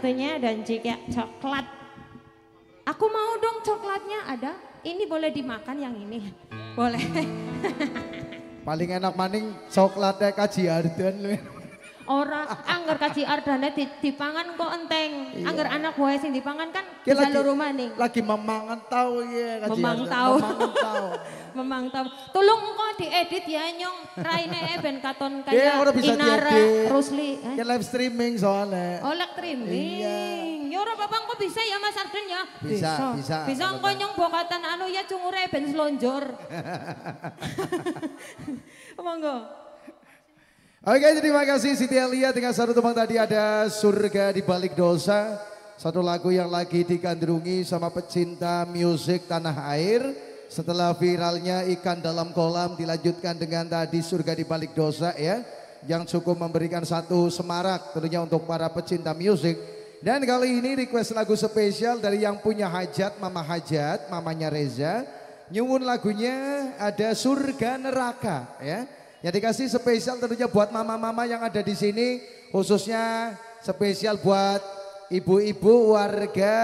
ya tentunya dan juga coklat. Aku mau dong coklatnya ada. Ini boleh dimakan yang ini. Boleh. *laughs* Paling enak maning coklatnya kaji ardan lu. Ora angger kaji ardane di, dipangan kok enteng. Angger anak wae sing dipangan kan Bisa loro maning. lagi memangan tahu ya kaji Memang ardan. tahu. Memangan tahu. *laughs* Memang tahu. Tolong engko diedit ya nyong. Raine e ben katon *laughs* Ya kaya orang bisa Inara diedit. Rusli. Eh? Ya live streaming soalnya. Oh lek streaming. Iya. Ya ora apa kok bisa ya Mas Arden ya? Bisa, bisa. Bisa engko nyong bokatan anu ya cungure ben selonjor. *laughs* Monggo. Oke terima kasih Siti Elia dengan satu teman tadi ada surga di balik dosa. Satu lagu yang lagi digandrungi sama pecinta musik tanah air. Setelah viralnya ikan dalam kolam dilanjutkan dengan tadi surga di balik dosa ya. Yang cukup memberikan satu semarak tentunya untuk para pecinta musik. Dan kali ini request lagu spesial dari yang punya hajat, Mama Hajat, mamanya Reza. Nyuwun lagunya ada surga neraka ya. Yang dikasih spesial tentunya buat mama-mama yang ada di sini, khususnya spesial buat ibu-ibu warga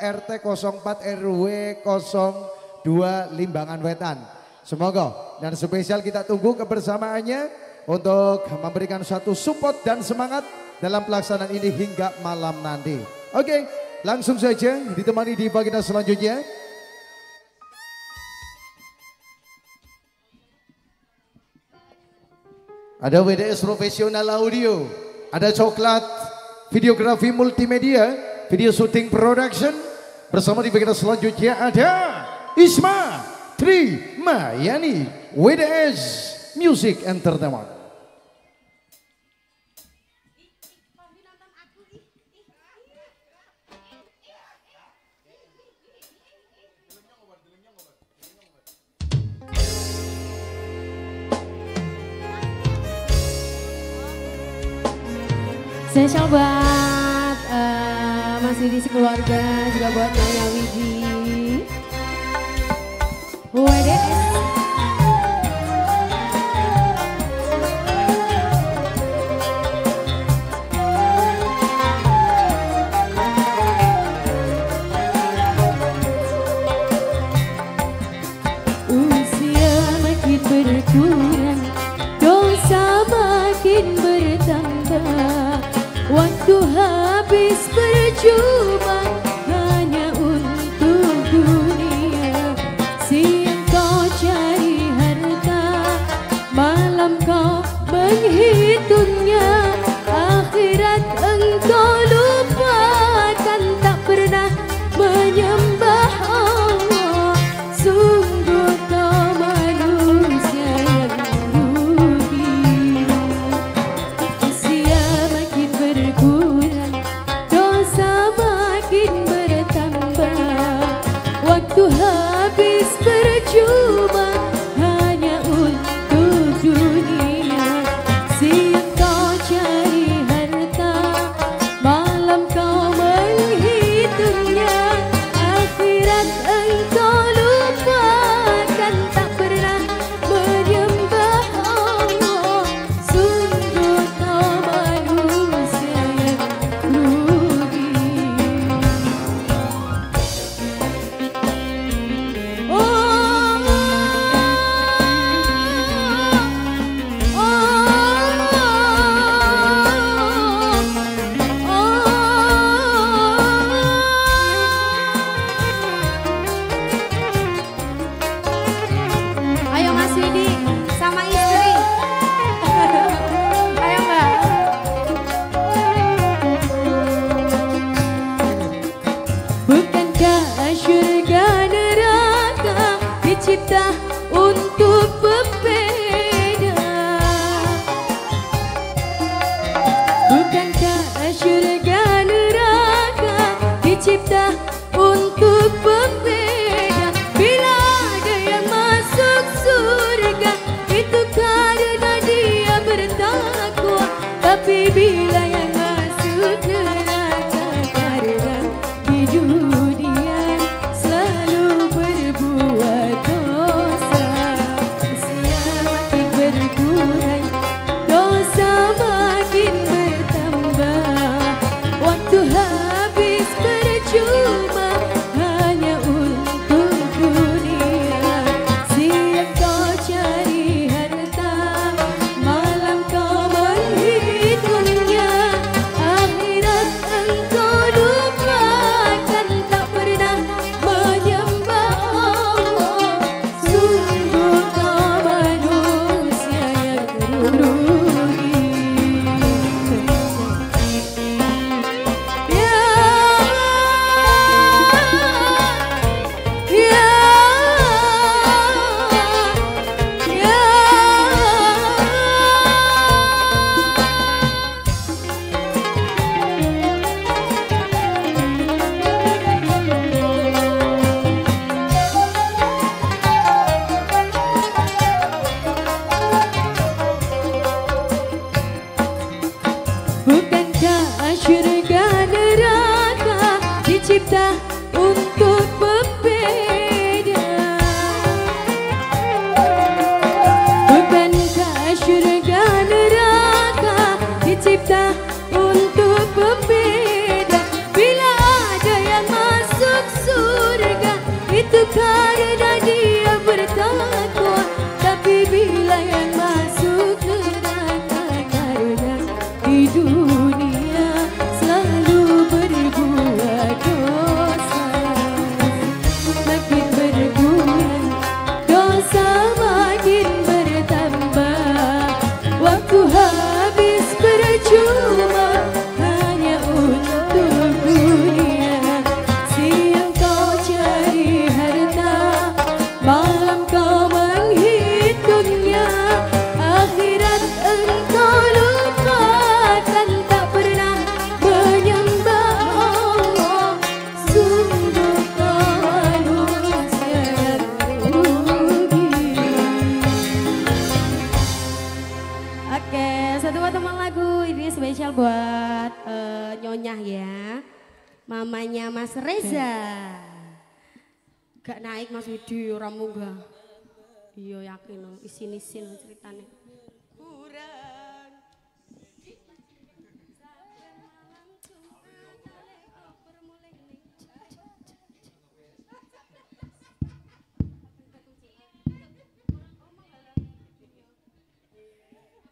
RT 04 RW 02 Limbangan Wetan. Semoga dan spesial kita tunggu kebersamaannya untuk memberikan satu support dan semangat dalam pelaksanaan ini hingga malam nanti. Oke, langsung saja ditemani di bagian selanjutnya. Ada WDS Profesional Audio, ada Coklat Videografi Multimedia, Video Shooting Production. Bersama di bagian selanjutnya ada Isma Tri Mayani, WDS Music Entertainment. Spesial buat eh, Mas Widi sekeluarga, juga buat Naya Widi. WDS.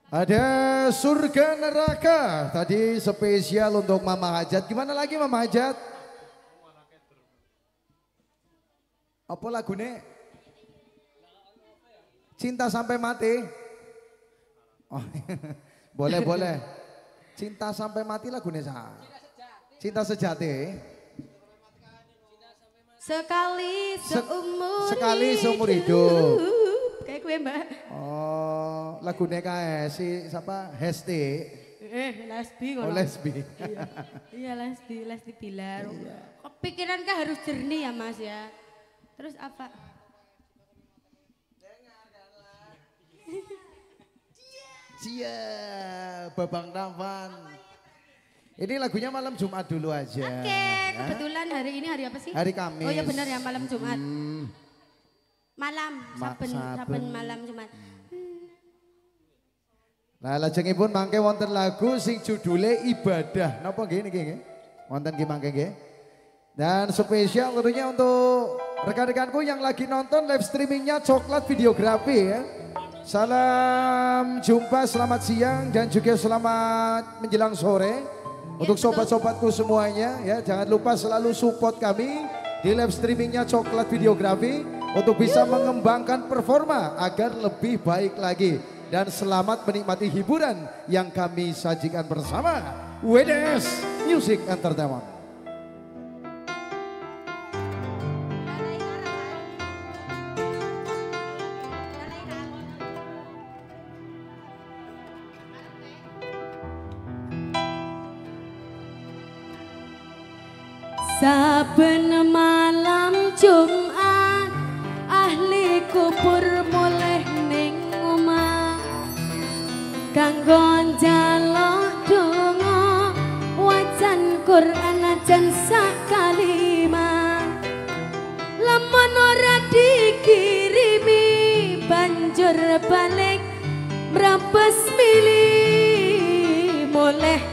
Ada surga neraka. Tadi spesial untuk Mama Hajat. Gimana lagi Mama Hajat? Apa lagunya? Cinta sampai mati. Oh, *laughs* boleh boleh. Cinta sampai mati lagunya sah. Cinta sejati. Sekali Se- seumur sekali seumur hidup. Kayak gue mbak. Oh, lagunya kayak si siapa? Hesti. Eh, lesbi Oh, lesbi. Iya, iya lesbi, lesbi bilar. Kok pikiran kan harus jernih ya mas ya. Terus apa? Siap, Babang Tampan. Ini lagunya malam Jumat dulu aja. Oke, ya. kebetulan hari ini hari apa sih? Hari Kamis. Oh ya benar ya malam Jumat. Hmm, Malam, Ma- saben, saben. saben malam Jumat. Nah, lajengipun mangke wonten lagu sing judule Ibadah. Napa nggih niki nggih? Wonten nggih mangke nggih. Dan spesial tentunya untuk rekan-rekanku yang lagi nonton live streamingnya Coklat Videografi ya. Salam jumpa, selamat siang dan juga selamat menjelang sore. Untuk sobat-sobatku semuanya ya jangan lupa selalu support kami di live streamingnya Coklat Videografi untuk bisa mengembangkan performa agar lebih baik lagi dan selamat menikmati hiburan yang kami sajikan bersama WDS Music Entertainment. saben malam jung kubur mulih ning omah. Kanggo njaluk donga wajan Quran ajan sak kalimah lamun ora dikirimi banjur balik mrapes milih. Mulih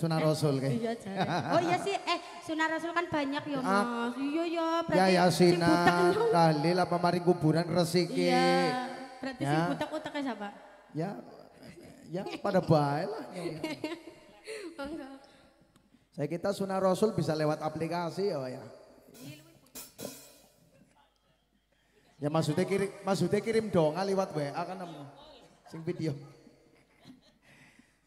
si Sunnah Rasul kayak. Iya Jaka. Oh iya sih, eh Sunnah Rasul kan banyak ya Ah. Mas. Iya ya, Ya berarti sing Yasinan, nyong. tahlil apa mari kuburan resiki. Iya, berarti sing Ya. butak utaknya siapa? Ya, ya pada baik lah. Monggo. *laughs* Saya kita Sunnah Rasul bisa lewat aplikasi ya ya. Ya maksudnya kirim, maksudnya kirim dong lewat WA kan. Sing video.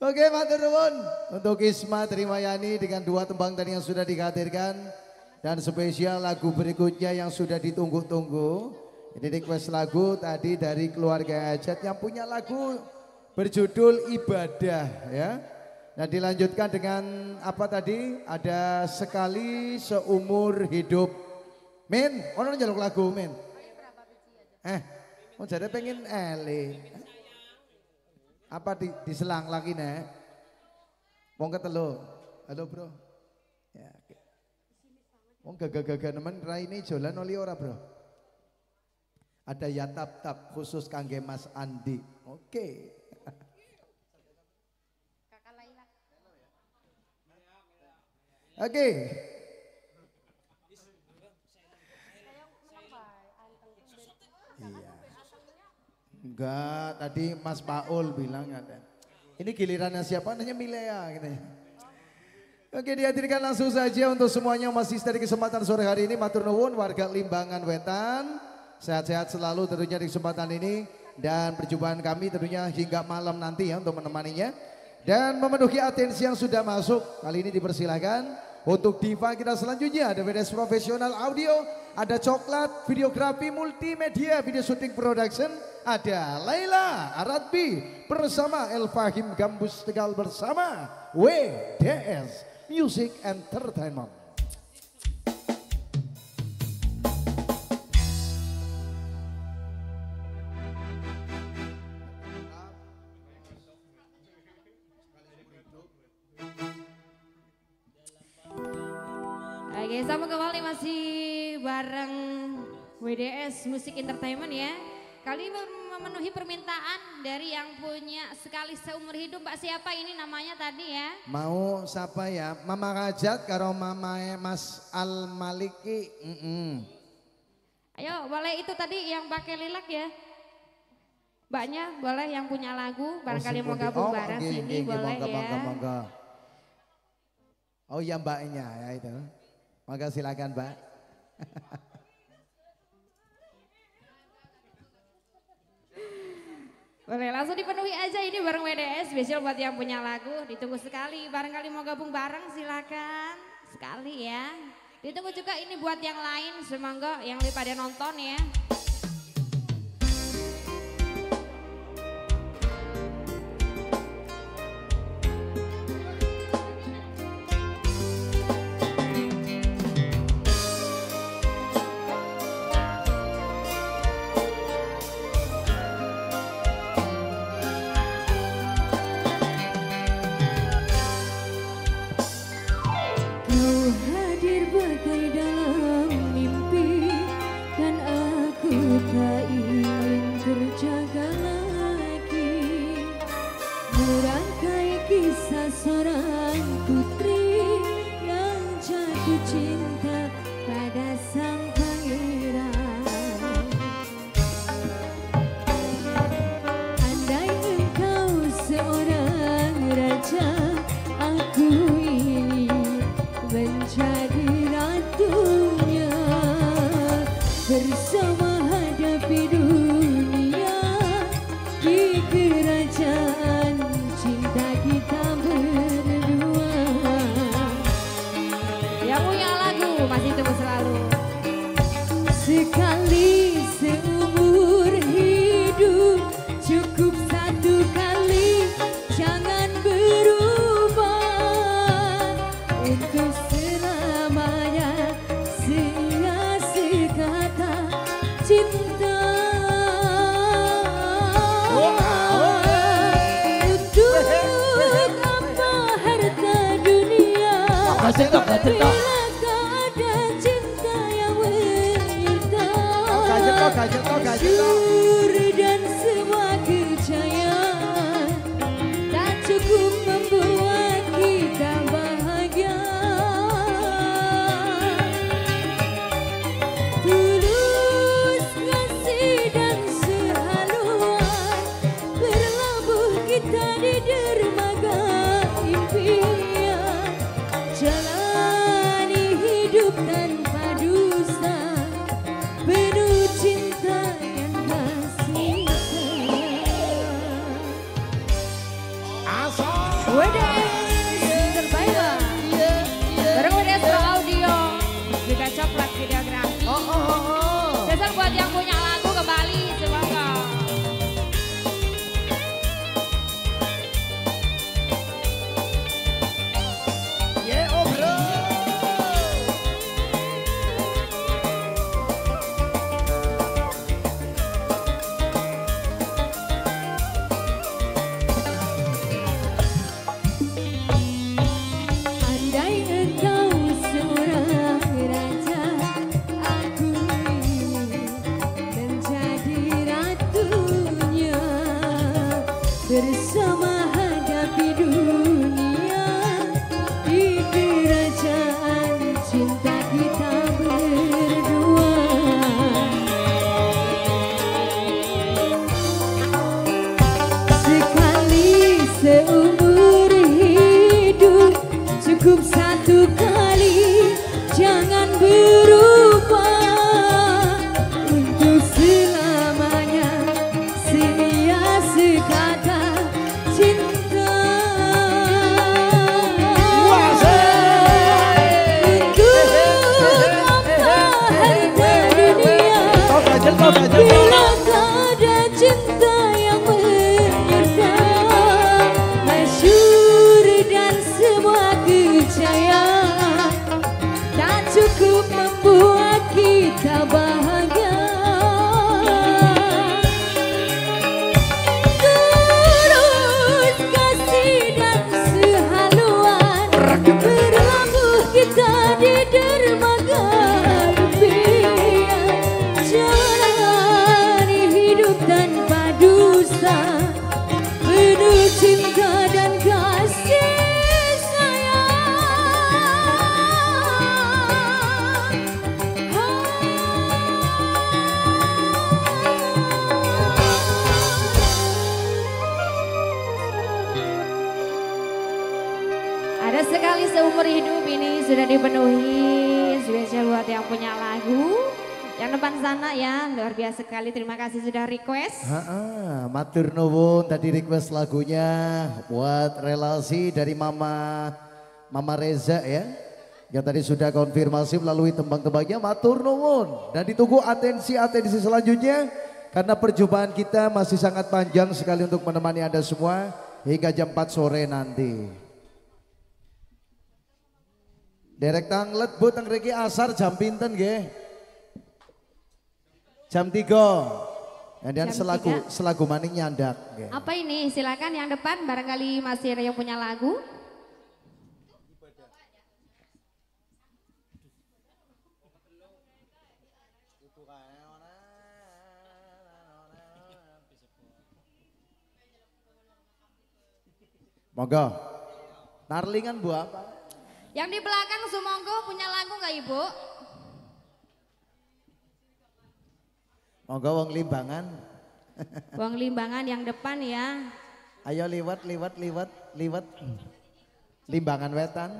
Oke matur nuwun untuk Isma Terima Yani dengan dua tembang tadi yang sudah dihadirkan dan spesial lagu berikutnya yang sudah ditunggu-tunggu. Ini request lagu tadi dari keluarga Ajat yang punya lagu berjudul Ibadah ya. Nah dilanjutkan dengan apa tadi? Ada sekali seumur hidup. Min, ono jaluk lagu Min. Eh, mau jadi pengen ele. Apa di, diselang lagi nek? Wong ketelu. Halo bro. Ya. Wong gagah-gagah nemen raine jalan oli ora bro. Ada ya tap tap khusus kangge Mas Andi. Oke. *laughs* Oke. Iya. Enggak, tadi Mas Paul bilang ada. Ini gilirannya siapa? Nanya Milea gitu ya. Oke dihadirkan langsung saja untuk semuanya masih dari kesempatan sore hari ini. Matur nuwun warga Limbangan Wetan. Sehat-sehat selalu tentunya di kesempatan ini. Dan perjumpaan kami tentunya hingga malam nanti ya untuk menemaninya. Dan memenuhi atensi yang sudah masuk. Kali ini dipersilakan. Untuk diva kita selanjutnya ada VDS Profesional Audio, ada Coklat, Videografi Multimedia, Video Shooting Production, ada Laila Aratbi bersama El Fahim Gambus Tegal bersama WDS Music Entertainment. WDS Musik Entertainment ya. Kali memenuhi permintaan dari yang punya sekali seumur hidup. Mbak siapa ini namanya tadi ya? Mau siapa ya? Mama Rajat karo Mama Mas Al Maliki. Mm-mm. Ayo, boleh itu tadi yang pakai lilac ya? Mbaknya boleh yang punya lagu, barangkali Oh, mau gabung Budi. bareng sini oke, boleh monggo, ya. Oh iya mbaknya ya itu. Maka silakan mbak. *laughs* Boleh langsung dipenuhi aja ini bareng WDS, spesial buat yang punya lagu. Ditunggu sekali, barangkali mau gabung bareng silakan. Sekali ya. Ditunggu juga ini buat yang lain, semoga yang lebih pada nonton ya. Sudah dipenuhi spesial buat yang punya lagu. Yang depan sana ya, luar biasa sekali. Terima kasih sudah request. Ha-ha, matur nuwun tadi request lagunya buat relasi dari Mama Mama Reza ya. Yang tadi sudah konfirmasi melalui tembang-tembangnya matur nuwun dan ditunggu atensi-atensi selanjutnya karena perjumpaan kita masih sangat panjang sekali untuk menemani Anda semua hingga jam 4 sore nanti. Derek tanglet bu teng riki asar jam pinten nggih? Jam 3. Dan Jam selagu tiga. selagu maning nyandak. nggih. Apa ini? Silakan yang depan barangkali masih ada yang punya lagu. Monggo. Narlingan bu apa? Yang di belakang Sumonggo punya lagu nggak Ibu? Monggo wong limbangan. *laughs* Wong Limbangan yang depan ya. Ayo liwat liwat liwat liwat. Limbangan wetan.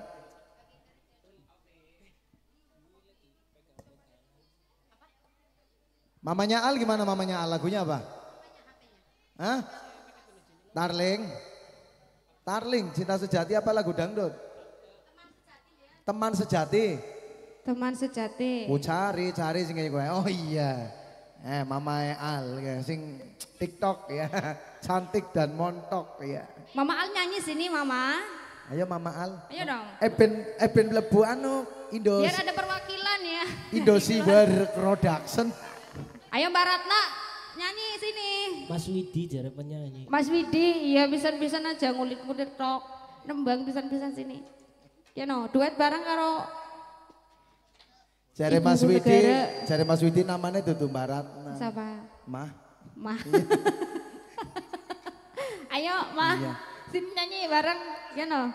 Mamanya Al gimana mamanya Al lagunya apa? Hah? Tarling. Tarling, cinta sejati apa lagu dangdut? Teman sejati. Teman sejati. Ku cari, cari sing kayak gue. Oh iya. Eh, mama Al ya, sing TikTok ya. *laughs* Cantik dan montok ya. Mama Al nyanyi sini Mama. Ayo Mama Al. Ayo dong. Eben Eben mlebu anu Indo Biar ada perwakilan ya. *laughs* Indosiar Production. Ayo Mbak Ratna nyanyi sini. Mas Widi jare penyanyi. Mas Widi, iya bisa-bisa aja ngulit-ngulit tok. Nembang bisa-bisa sini. You know, duet bareng karo Jare Mas Widi, jare Mas Widi namanya Dudu Barat. Nah. Siapa? Mah. Mah. Iya. *laughs* Ayo, Mah. Iya. Sini nyanyi bareng, you know.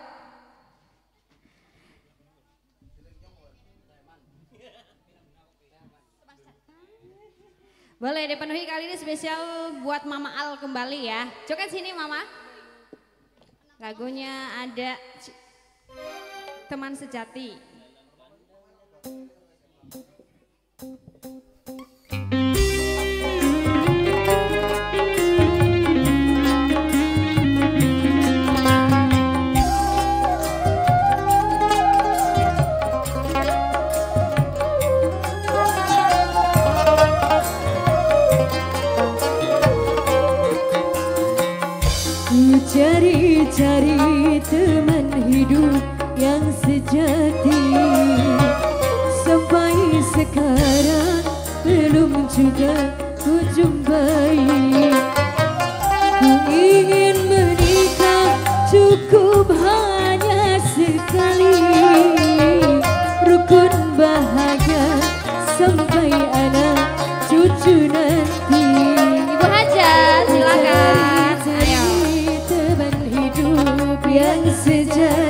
Boleh dipenuhi kali ini spesial buat Mama Al kembali ya. Coket sini Mama. Lagunya ada teman sejati. Cari-cari teman hidup terjadi Sampai sekarang belum juga ku jumpai. Ku ingin menikah cukup hanya sekali. Rukun bahagia sampai anak cucu nanti. Ibu aja silakan. Ayo. Teman hidup yang sejati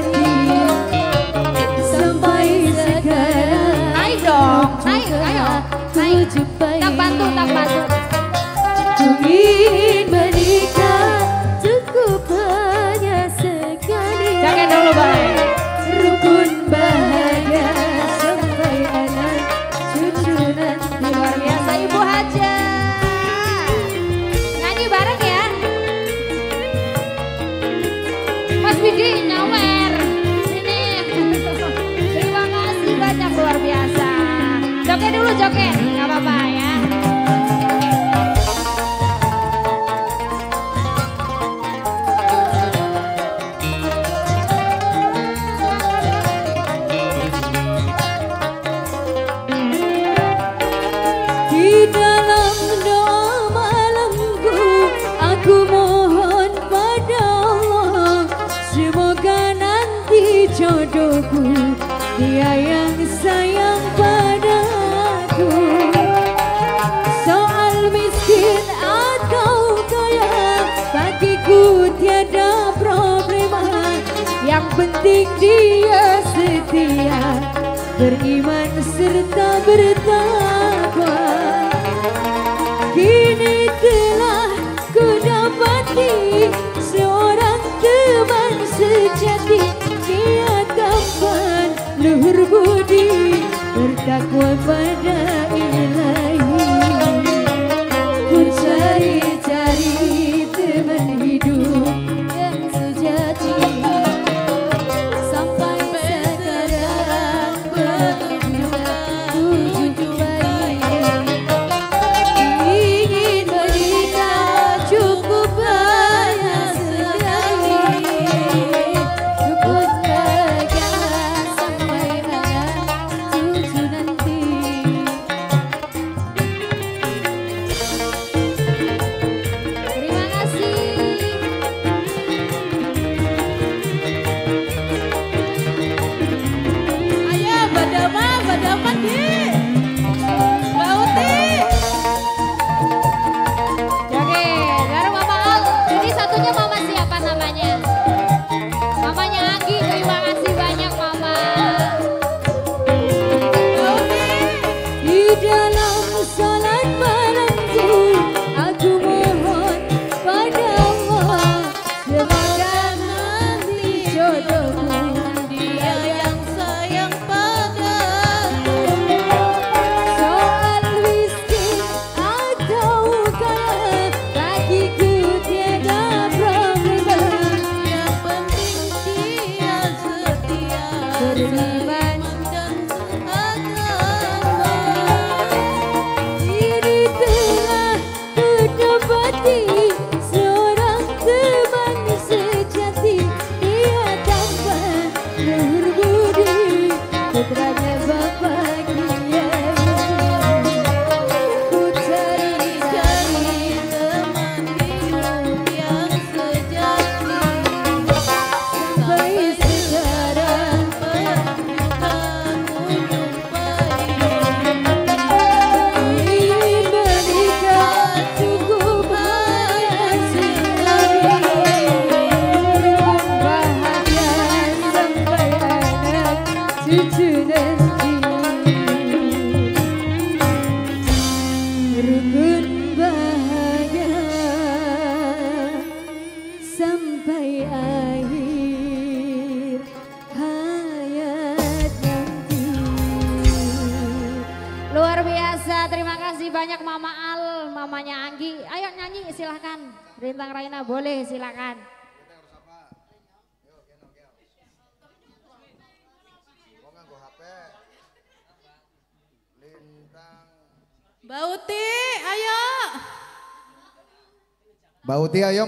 Baik. Tak bantu, tak bantu. penting dia setia Beriman serta bertahan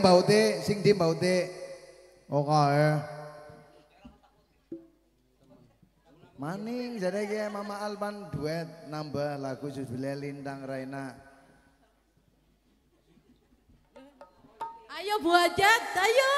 Bauti ayo Bauti, sing di Bauti. Oke. Okay. Maning jadi Mama Alban duet nambah lagu judulnya Lintang Raina. Ayo Bu Ajat, ayo.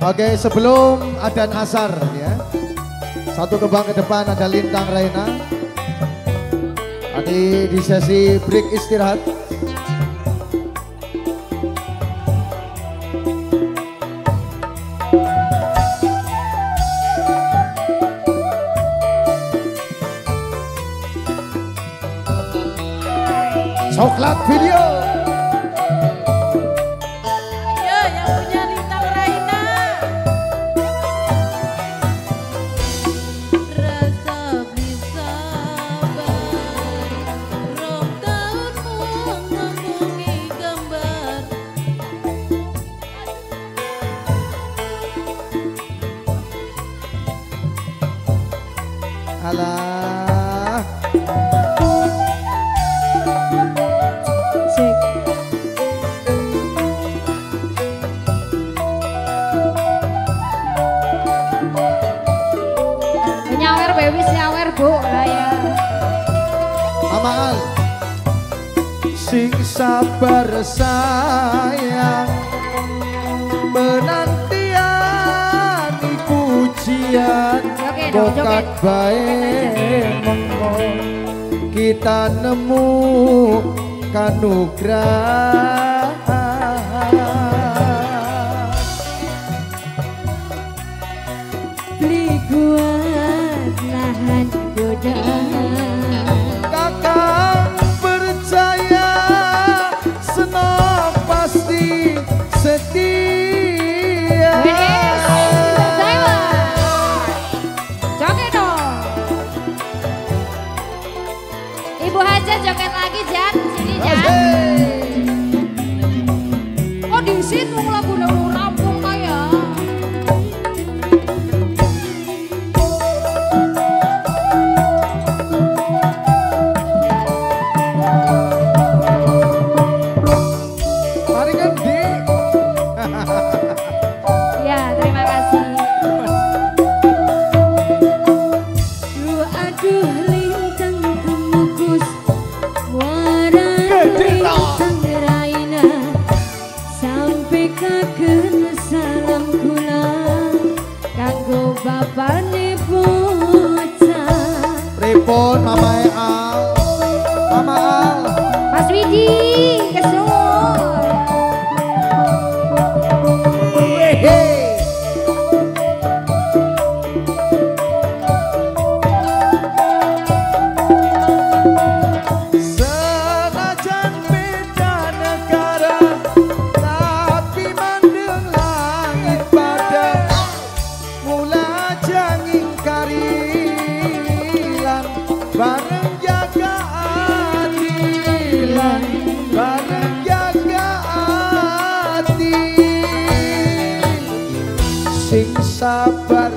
Oke, sebelum ada asar ya. Satu kebang ke depan ada Lintang Raina. Tadi di sesi break istirahat. Coklat video. Kita nemu kanugrah kita nemu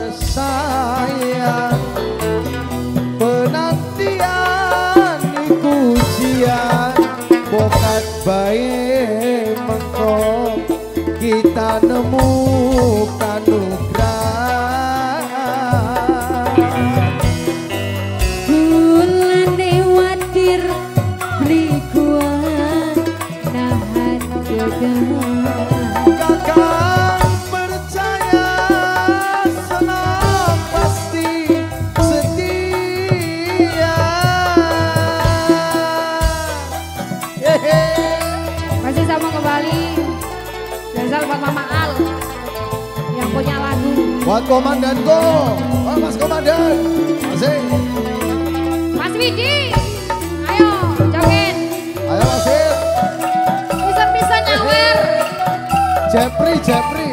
Komandanku. Oh, Mas Komandan. Masih. Mas Widi, ayo joget. Ayo masih. Bisa-bisa nyawer. Jepri, Jepri.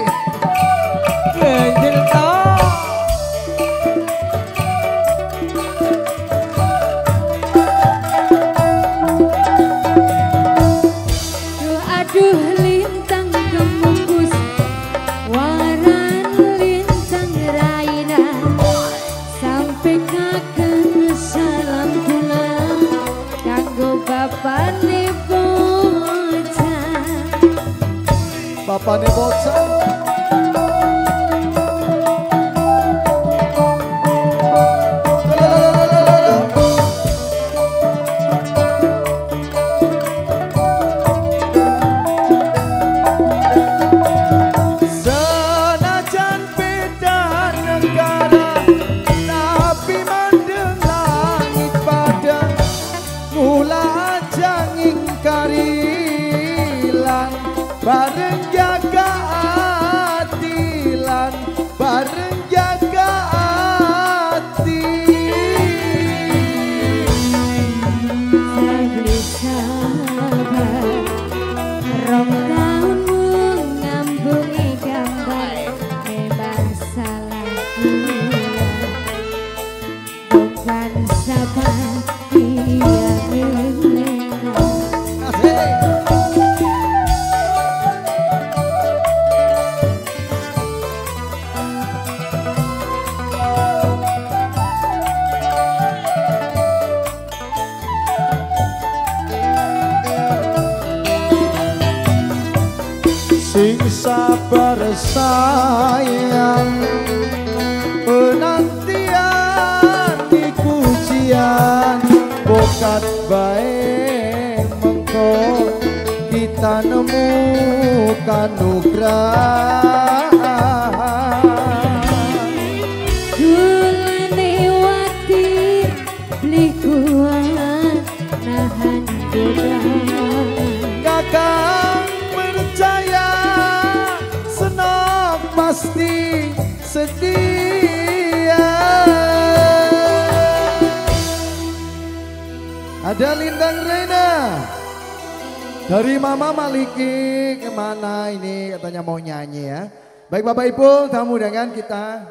Dengan kita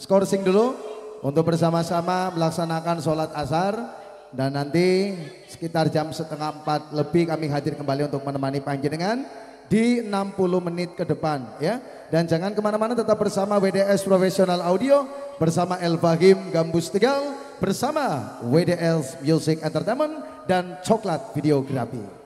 skorsing dulu untuk bersama-sama melaksanakan sholat asar dan nanti sekitar jam setengah empat lebih kami hadir kembali untuk menemani panjenengan di 60 menit ke depan ya. Dan jangan ke mana-mana tetap bersama WDS Professional Audio bersama El Fahim Gambus Tegal bersama WDS Music Entertainment dan Coklat Videografi.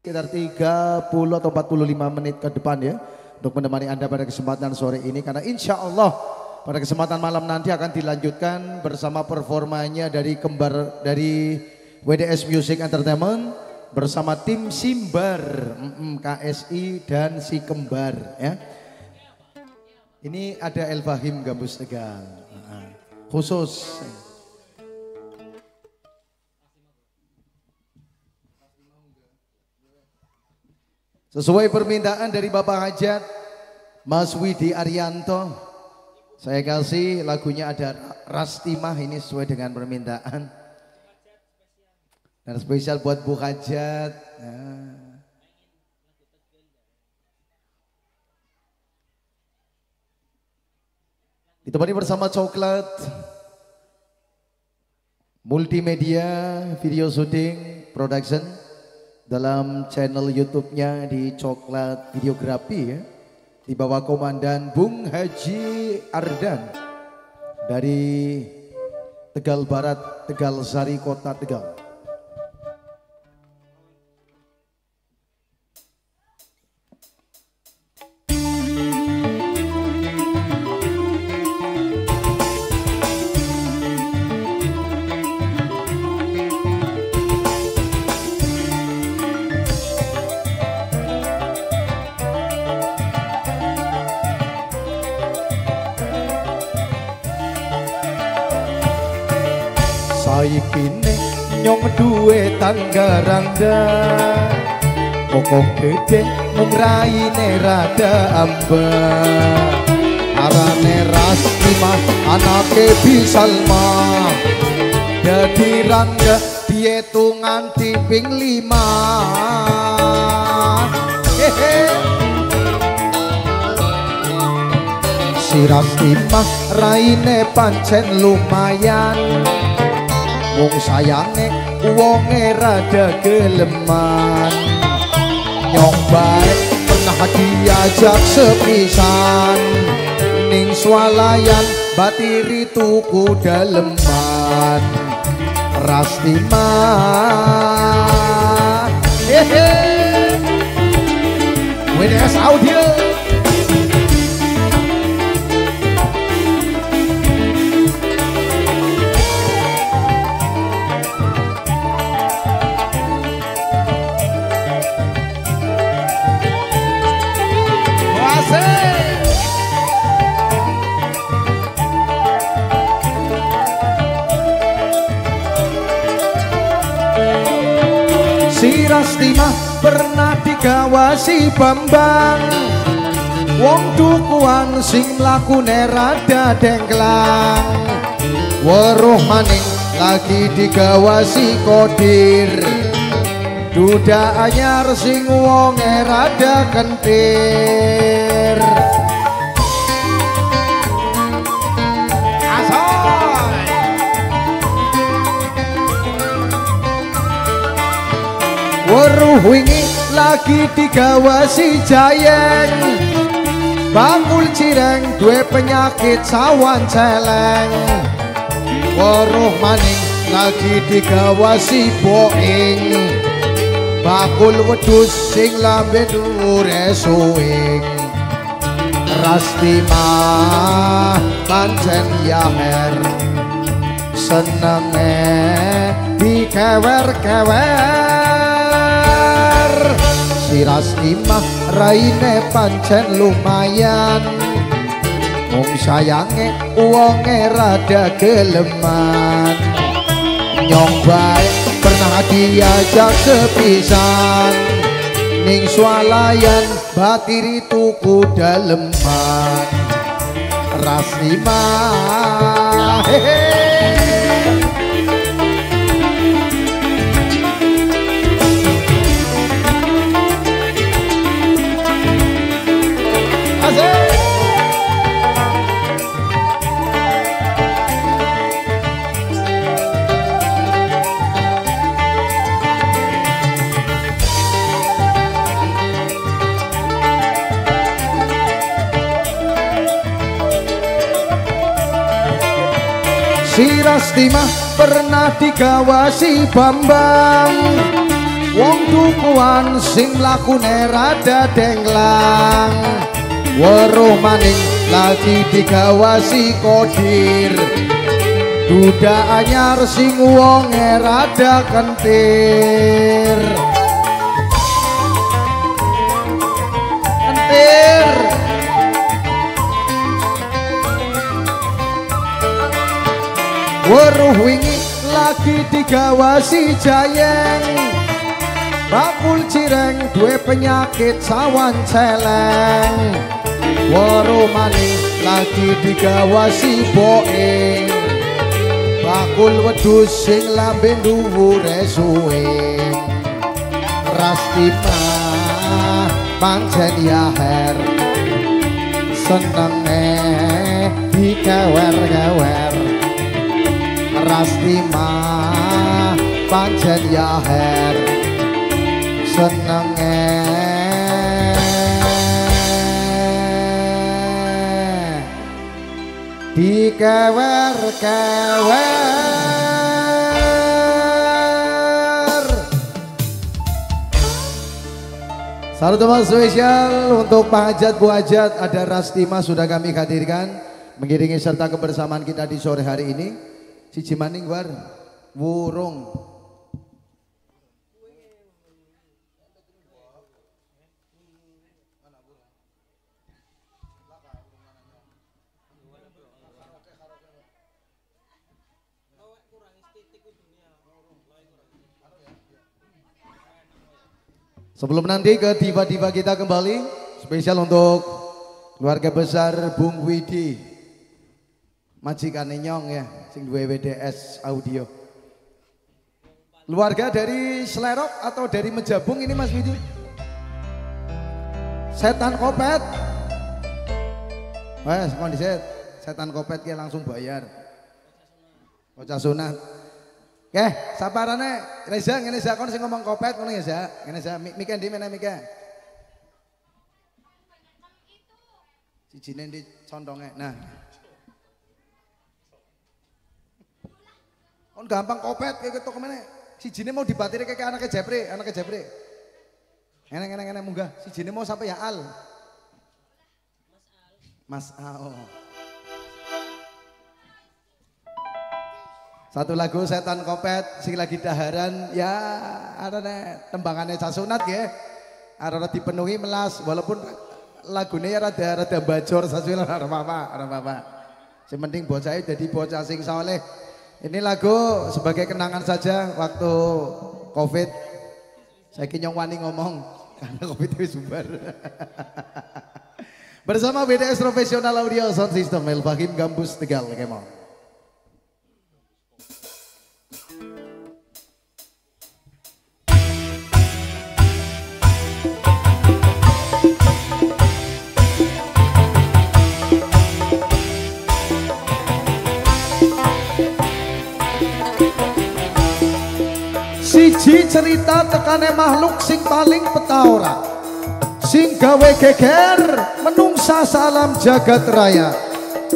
Sekitar 30 atau 45 menit ke depan ya. Untuk menemani Anda pada kesempatan sore ini. Karena insya Allah pada kesempatan malam nanti akan dilanjutkan bersama performanya dari kembar dari WDS Music Entertainment bersama tim Simbar, KSI dan si kembar ya. Ini ada El Fahim Gambus Tegal. Khusus. Sesuai permintaan dari Bapak Hajat Mas Widi Arianto Saya kasih lagunya ada Rastimah ini sesuai dengan permintaan. Dan spesial buat Bu Hajat. Ya. Ditemani bersama coklat Multimedia Video Shooting Production dalam channel YouTube-nya di Coklat Videografi ya. Di bawah komandan Bung Haji Ardan dari Tegal Barat, Tegal Sari, Kota Tegal. Rangga Koko gede mung raine rada amba Arane Rastimah anake Bisalma Dadi rangga piye nganti ping lima? Hehe. Si Rastimah raine pancen lumayan. Wong sayange wonge rada geleman. Nyong baik pernah diajak sepisan. Ning swalayan batiri tuku daleman. Rastiman Hehe. WDS Audio Si Rastimah pernah digawasi Bambang. Wong dukuan sing mlakune rada dengklang. Weruh maning lagi digawasi kodir. Duda anyar sing wonge rada kentir Weruh wingi lagi digawasi jayeng. Bakul cireng duwe penyakit sawan celeng. Weruh maning lagi digawasi boing. Bakul wedus sing lambe dhuwure suwing. Rastimah pancen yaher senenge dikewer-kewer si Rastimah raine pancen lumayan. Wong sayange wonge rada geleman. Nyong bae pernah diajak sepisan. Ning swalayan batiri tuku daleman Rastimah hehe. Asik. Si Rastimah pernah digawasi Bambang. Wong tukuan sing lakune rada denglang. Weruh maning lagi digawasi kodir. Duda anyar sing wonge rada kentir kentir weruh wingi lagi digawasi jayeng. Bakul cireng duwe penyakit sawan celeng. Weruh maning lagi digawasi boeng bakul wedhus sing lambe dhuwure suwing rastima pancen ya her senenge dikewer-kewer rastima pancen ya her senenge dikewer-kewer Salam teman spesial untuk Pak Hajat, Bu Hajat, ada Rastima sudah kami hadirkan mengiringi serta kebersamaan kita di sore hari ini. Siji maning war wurung. Sebelum nanti ke diva-diva kita kembali, spesial untuk keluarga besar Bung Widi, majikan Nyong ya, sing duwe WDS audio. Keluarga dari Selerok atau dari Mejabung ini Mas Widi? Setan kopet. Wes, kondiset. Setan kopet ki langsung bayar. Bocah sunat. Oke, sabarane Reza ngene Za kon sing ngomong kopet ngono ya Za. Ngene Za, mike ndi meneh mike. Sijine ndi contonge. Nah. Kon gampang kopet kayak ketok ke mana? Sijine mau dibatiri kayak anaknya Jepri, anaknya Jepri. Ngene ngene ngene munggah. Sijine mau sampai ya Al. Mas Al. Satu lagu setan kopet sing lagi daharan ya ada nih tembangannya sasunat ya. Ada dipenuhi melas walaupun lagunya ya rada rada bajor sasunan ada apa ada apa. Yang penting bocah jadi bocah sing soleh. Ini lagu sebagai kenangan saja waktu covid. Saya kinyong wani ngomong *laughs* karena covid itu sumber. *laughs* Bersama BDS Profesional Audio Sound System El Fahim Gambus Tegal Kemong. Siji cerita tekane makhluk sing paling petaora sing gawe geger menungsa salam jagat raya.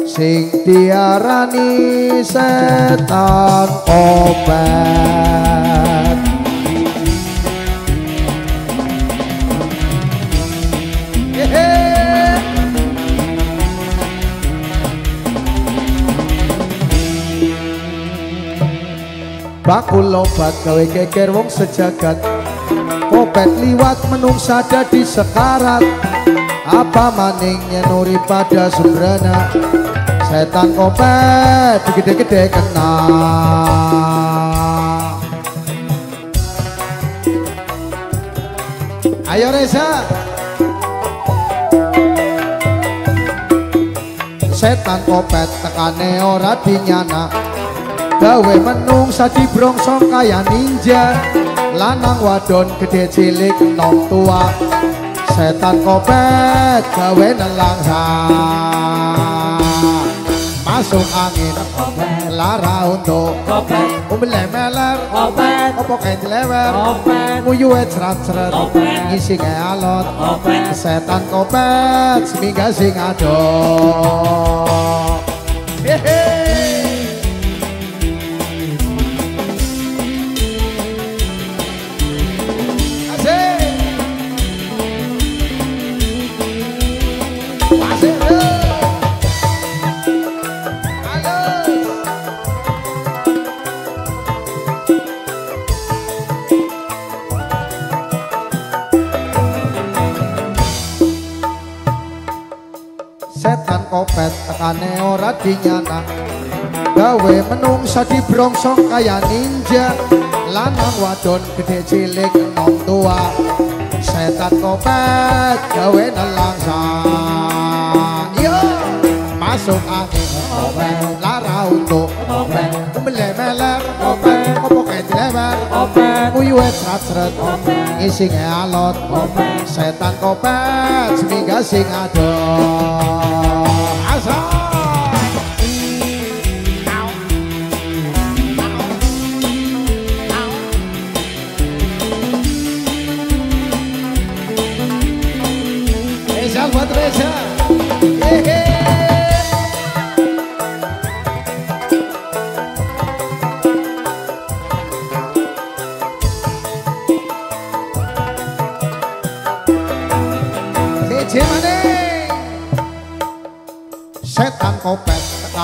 Sing diarani setan obat bakul lobat gawe keker wong sejagat. Kopet liwat menungsa di sekarat. Apa maning nyenuri pada sumbrana? Setan kopet gede-gede kena. Ayo Reza. Setan kopet tekane ora dinyana gawe menung sadi brongsong kaya ninja. Lanang wadon gede cilik nom tua. Setan kopet gawe nelangsa masuk angin kopet lara untuk kopet umle meler kopet opo kain lewer kopet nguyuwe cerat cerat ngisi kayak alot. Kopet setan kopet semingga sing adok hehehe kopet tekane ora dinyana. Gawe menungsa di brongsong kaya ninja lanang wadon gede cilik enom tua. Setan kopet gawe nelangsa yo masuk angin kopet lara untuk kopet mele meler kopet kayak dilewer kopet uyuwe seret seret ngisi alot kopet setan kopet semingga sing adoh Cause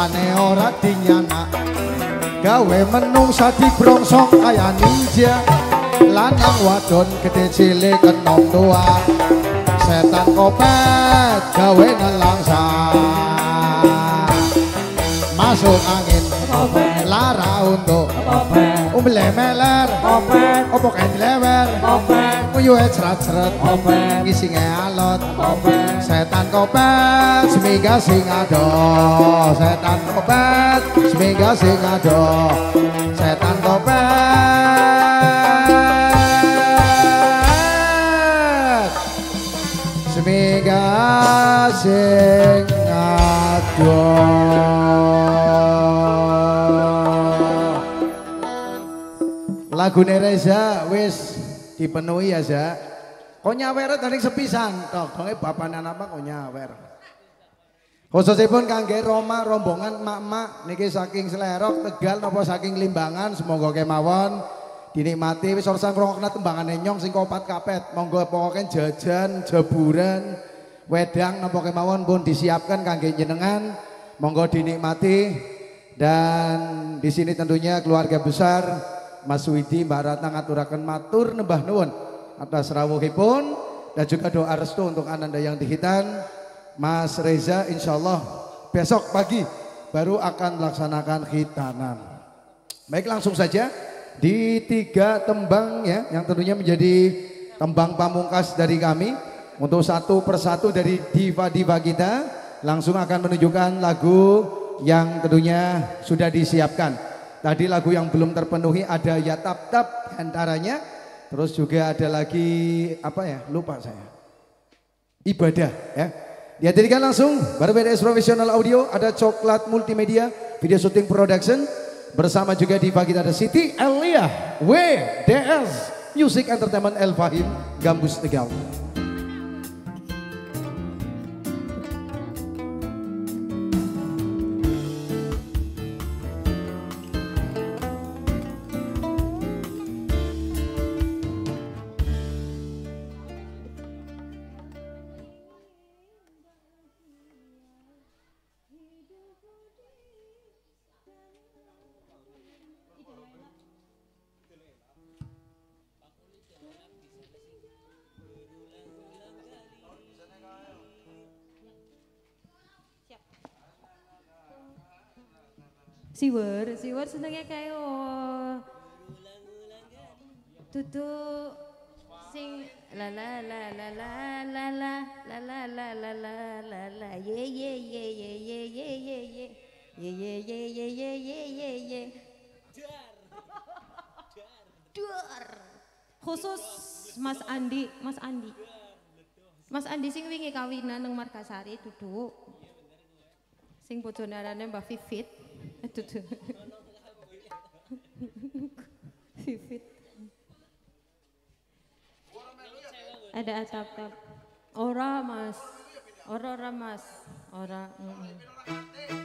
tekane ora dinyana. Gawe menungsa di brongsong kaya ninja. Lanang wadon gede cilik enom tua. Setan kopet gawe nelangsa Masuk angin lara untuk Open. Umbele meler. Open. Opo kain lewer Open. Uyuhe ceret ceret Open. Ngisinge alot. Open. Setan kopet Semiga sing adoh Setan kopet Semiga sing adoh Setan kopet Semiga sing Lagune Reza wis dipenuhi ya Za. Kok nyawer tadi sepisan tok, donge bapane apa kok nyawer. Khususipun kangge Roma rombongan mak-mak niki saking Selerok, Tegal napa saking Limbangan semoga kemawon dinikmati wis ora sang ngrungokna tembangane nyong sing kopat kapet. Monggo pokoke jajan, jaburan, wedang napa kemawon pun disiapkan kangge jenengan. Monggo dinikmati dan di sini tentunya keluarga besar Mas Widi Mbak Ratna ngaturaken matur nembah nuwun atas rawuhipun dan juga doa restu untuk ananda yang dihitan Mas Reza insya Allah besok pagi baru akan melaksanakan khitanan. Baik langsung saja di tiga tembang ya yang tentunya menjadi tembang pamungkas dari kami untuk satu persatu dari diva-diva kita langsung akan menunjukkan lagu yang tentunya sudah disiapkan. Tadi lagu yang belum terpenuhi ada Ya Tap Tap antaranya. Terus juga ada lagi apa ya? Lupa saya. Ibadah ya. Dihadirkan langsung baru BDS Professional Audio ada Coklat Multimedia Video Shooting Production bersama juga di bagi ada Siti Elia WDS Music Entertainment El Fahim Gambus Tegal. Siwer, siwer senengnya kayak oh. Tutu sing la la la la la la la la la la la la la la ye ye ye ye ye ye ye ye ye ye ye ye ye ye ye ye Duar. Khusus Mas Andi, Mas Andi. Mas Andi sing wingi kawinan nang Margasari duduk. Sing bojone arane Mbak Vivit. Duduk. Vivit. Ada atap-atap. Ora Mas. Ora ora Mas. Ora. mm, mm.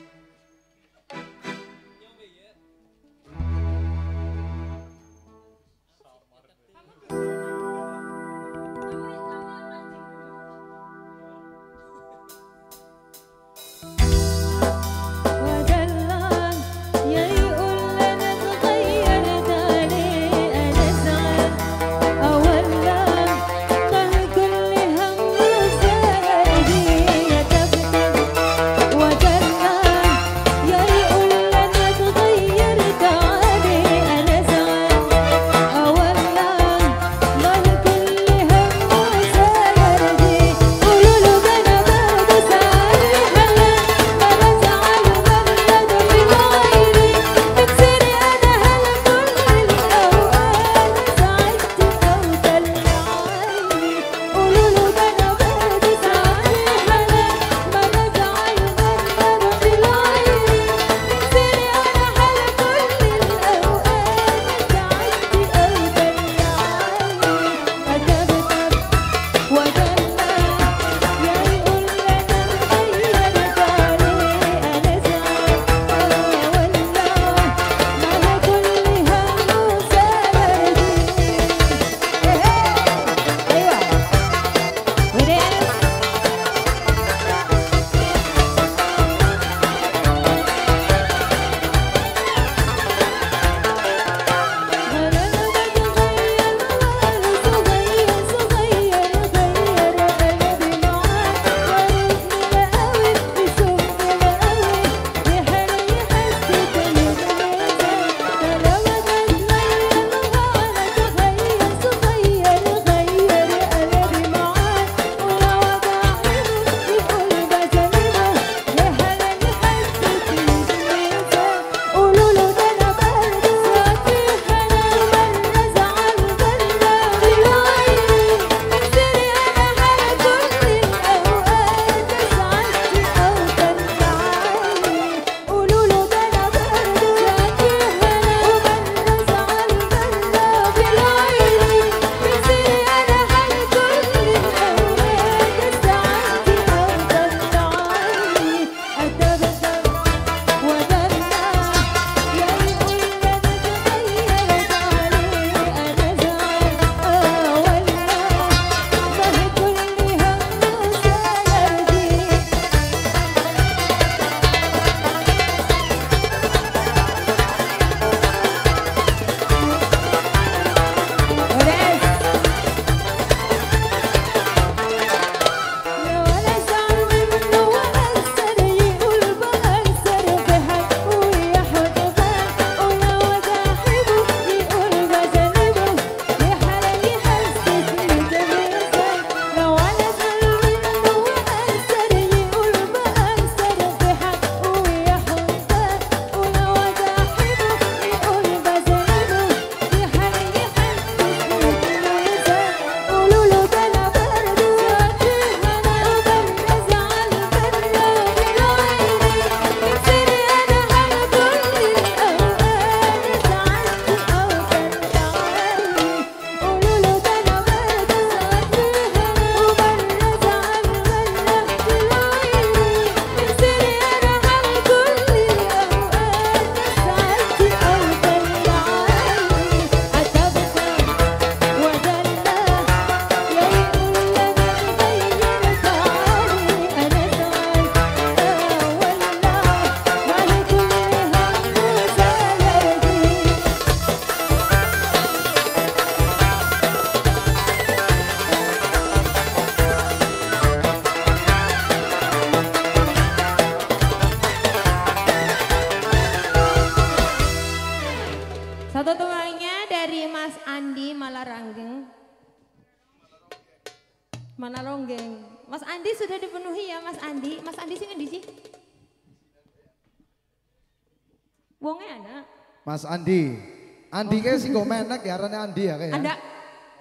Menek ya, arane Andi ya kayak. Anda.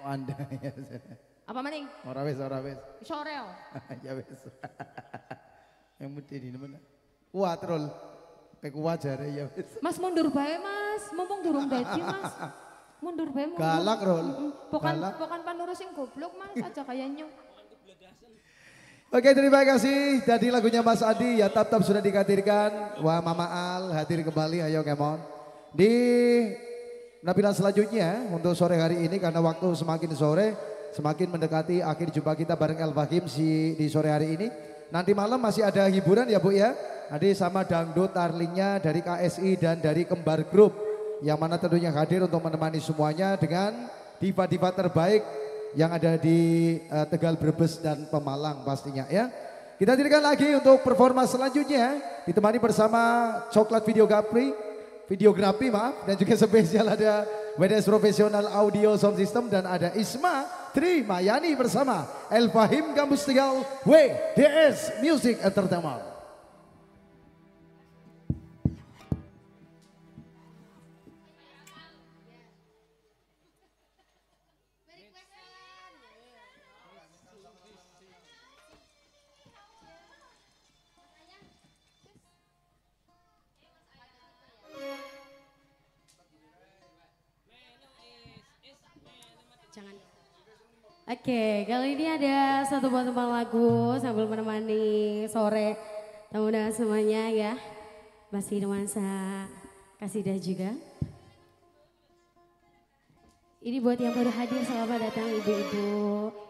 Oh, Anda. *laughs* ya. Apa maning? Ora wis, ora wis. Sore. oh. *laughs* ya wis. *laughs* Yang mesti di mana? Kuat rol. Kayak kuat jare ya wis. Mas mundur bae Mas. Mumpung durung dadi Mas. Mundur bae mundur. Galak rol. Bukan Galak. bukan panurus sing goblok Mas aja kayak nyok. Oke terima kasih. Tadi lagunya Mas Adi ya tap-tap sudah dikatirkan. Wah Mama Al hadir kembali ayo kemon. Di penampilan selanjutnya untuk sore hari ini karena waktu semakin sore semakin mendekati akhir jumpa kita bareng El Fahim si, di sore hari ini. Nanti malam masih ada hiburan ya Bu ya. Nanti sama dangdut tarlingnya dari KSI dan dari Kembar Group. Yang mana tentunya hadir untuk menemani semuanya dengan diva-diva terbaik yang ada di eh, Tegal Brebes dan Pemalang pastinya ya. Kita hadirkan lagi untuk performa selanjutnya ditemani bersama Coklat Videografi, Videografi maaf dan juga spesial ada WDS Profesional Audio Sound System dan ada Isma Tri Mayani bersama El Fahim Kampus Tegal WDS Music Entertainment. Oke, kali ini ada satu tembang lagu sambil menemani sore tamu dan semuanya ya. Masih nuansa kasidah juga. Ini buat yang baru hadir, selamat datang ibu-ibu.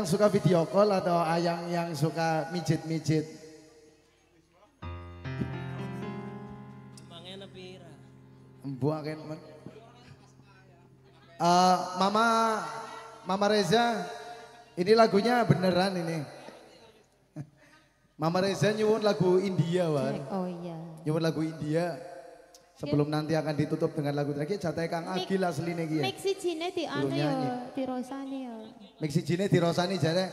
Yang suka video call atau ayang yang suka mijit-mijit? Mangena pira. Buang kan? Eh, Mama Mama Reza, ini lagunya beneran ini. Mama Reza nyuwun lagu India, Wan. Oh iya. Nyuwun lagu India. Sebelum nanti akan ditutup dengan lagu terakhir, jatah Kang Agil asline iki ya. Mix di anu ya, di Rosani ya. Mix sijine dirosani jare.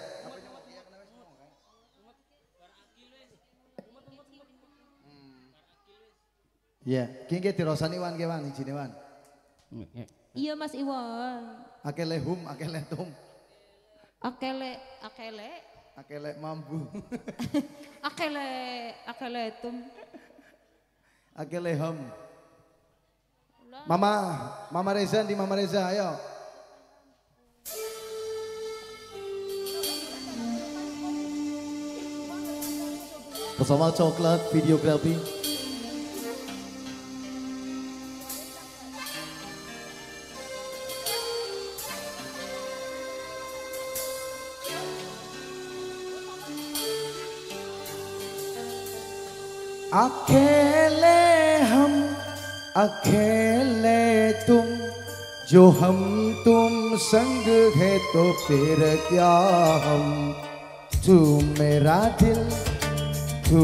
Iya, ki nggih dirosani wan ke wan wan. Iya Mas Iwan. Akele hum, akele tum, Akele, akele, akele mambu, *laughs* akele, akele tum. akele hum. Mama, Mama Reza di Mama Reza, ayo. Bersama Coklat Videografi. अकेले हम, अकेले तुम, जो हम तुम संग है तो फिर क्या हम तू मेरा दिल तू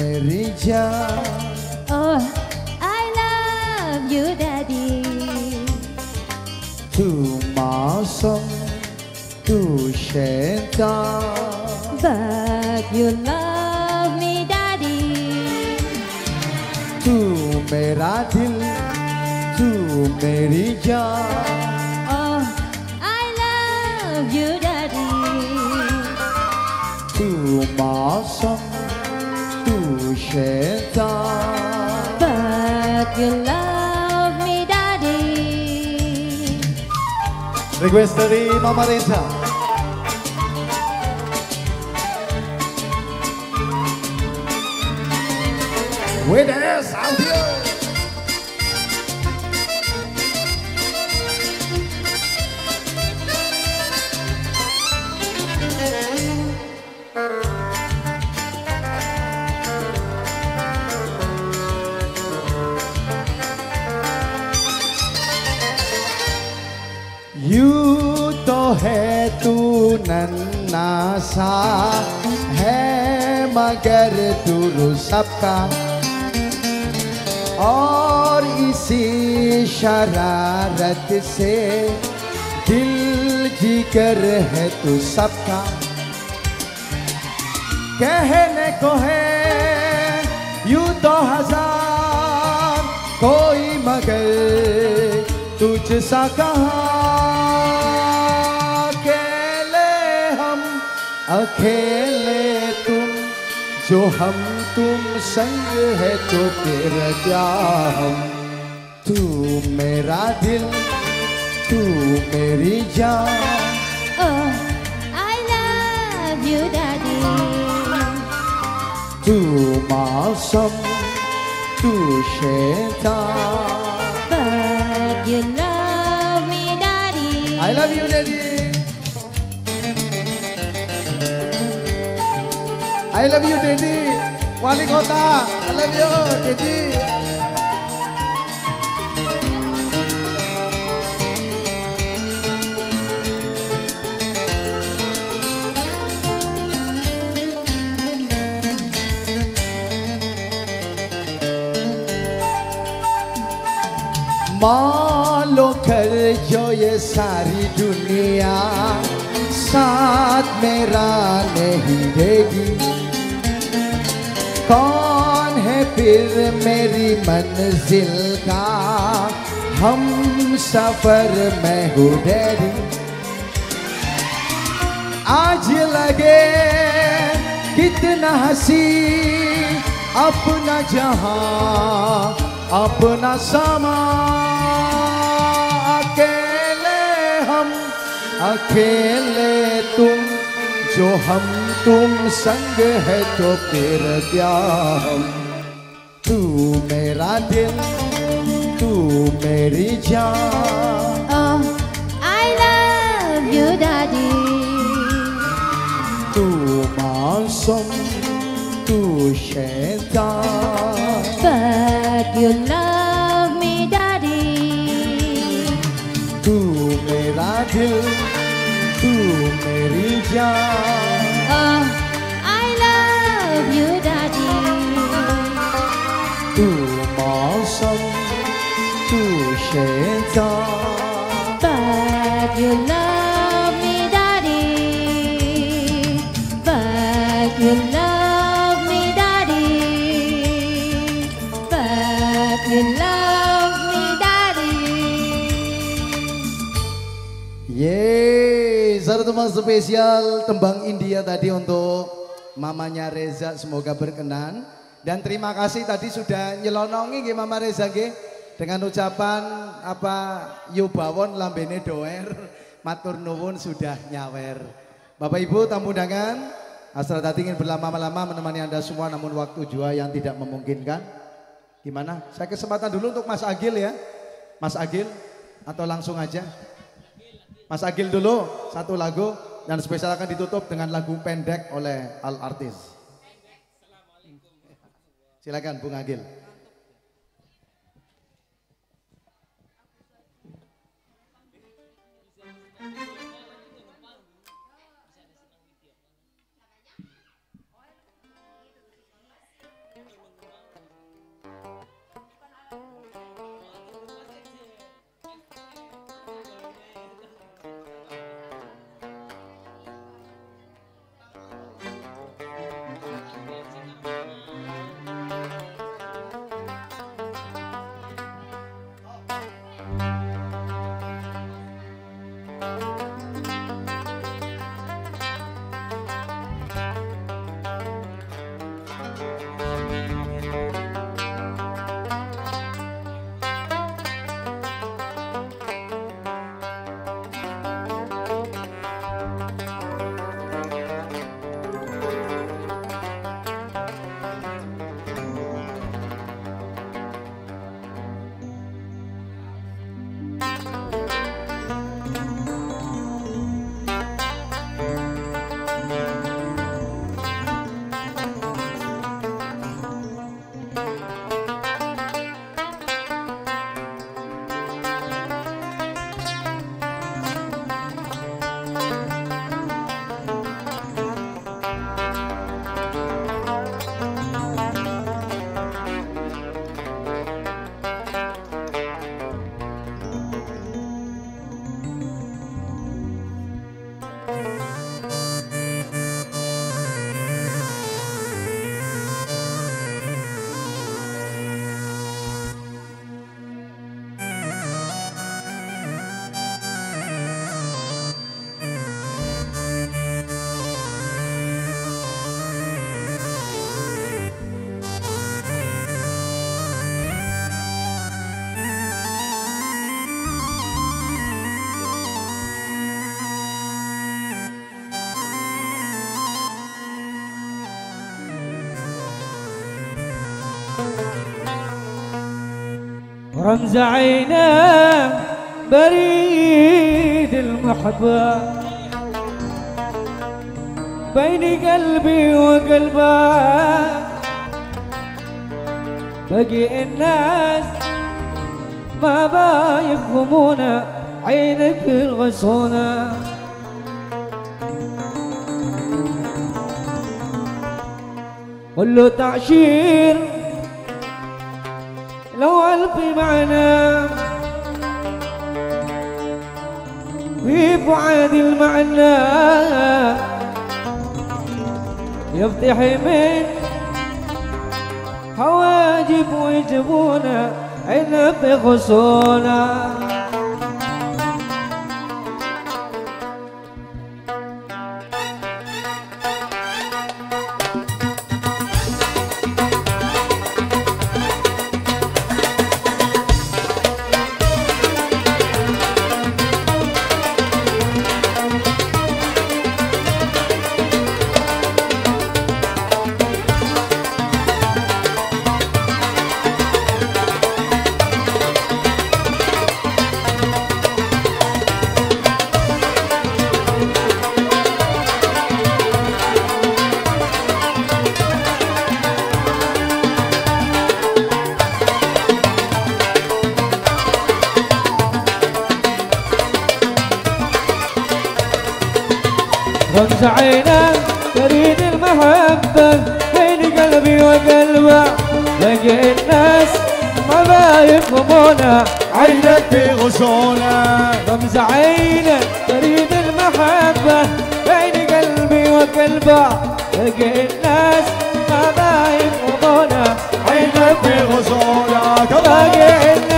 मेरी जान Oh, I love you, Daddy. तू मौसम तू शैतान But you love me, Daddy. तू मेरा दिल तू मेरी जान Oh, I love you, Daddy. तू मौसम Shaitan. But you love me, Daddy. Riquesta di Mamma Rita. Winners out here. है तू नन्ना सा है मगर तू सबका। और इसी शरारत से दिल जिगर है तू सबका। कहने को है, यू तो हज़ार, कोई मगर तुझ सा कहा? अकेले तुम जो हम तुम संग है तो फिर क्या हम तू मेरा दिल तू मेरी जान Oh, I love you, Daddy. तू मौसम तू शैतान But you love me, Daddy. I love you daddy I love you daddy वाली होता आई लव यू डेडी मालो कर जो ये सारी दुनिया साथ मेरा नहीं देगी। कौन है फिर मेरी मंजिल का? हम सफ़र में हूँ आज लगे कितना हसी, अपना जहाँ, अपना समा अकेले हम, अकेले तुम जो हम तुम संग है तो फिर क्या हम तू मेरा दिल तू मेरी जान Oh, I love you, Daddy. तू मौसम तू शैतान But you love me, Daddy. तू मेरा दिल Reza Oh, I love you, Daddy. Tu mỏ sông Tu sẽ cho But you love Spesial tembang India tadi untuk mamanya Reza semoga berkenan dan terima kasih tadi sudah nyelonongi nggih Mama Reza nggih dengan ucapan apa yubawon lambene doer matur nuwun sudah nyawer. Bapak Ibu tamu undangan Astra tadi ingin berlama-lama menemani Anda semua namun waktu jua yang tidak memungkinkan. Gimana? Saya kesempatan dulu untuk Mas Agil ya. Mas Agil atau langsung aja? Mas Agil dulu satu lagu dan spesial akan ditutup dengan lagu pendek oleh Al Artis. Silakan Bung Agil. رمز عينه بريد المحبة. بين قلبي وقلبه. بقي الناس ما با يفهمونا عينك الغصونة. قل له تعشير لو قلبي معنا. ويبعد المعنى. يفتح من حواجب وجبونا عنا غصونا يفهمونا عينك في غصونك غمز عينك تريد المحبة بين قلبي وقلبه لقي الناس ما يفهمونا عينك في غصونك لقي الناس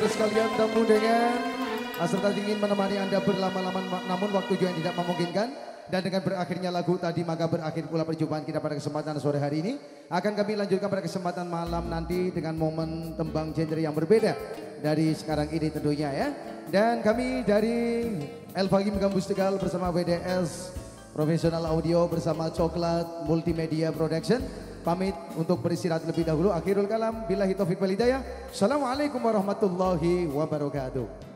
saudara sekalian tamu dengan Aserta ingin menemani Anda berlama-lama namun waktu juga tidak memungkinkan. Dan dengan berakhirnya lagu tadi maka berakhir pula perjumpaan kita pada kesempatan sore hari ini. Akan kami lanjutkan pada kesempatan malam nanti dengan momen tembang genre yang berbeda. Dari sekarang ini tentunya ya. Dan kami dari El Fagim Gambus Tegal bersama WDS Profesional Audio bersama Coklat Multimedia Production. Pamit untuk beristirahat lebih dahulu. Akhirul kalam. Billahi taufiq walidayah. Assalamualaikum warahmatullahi wabarakatuh.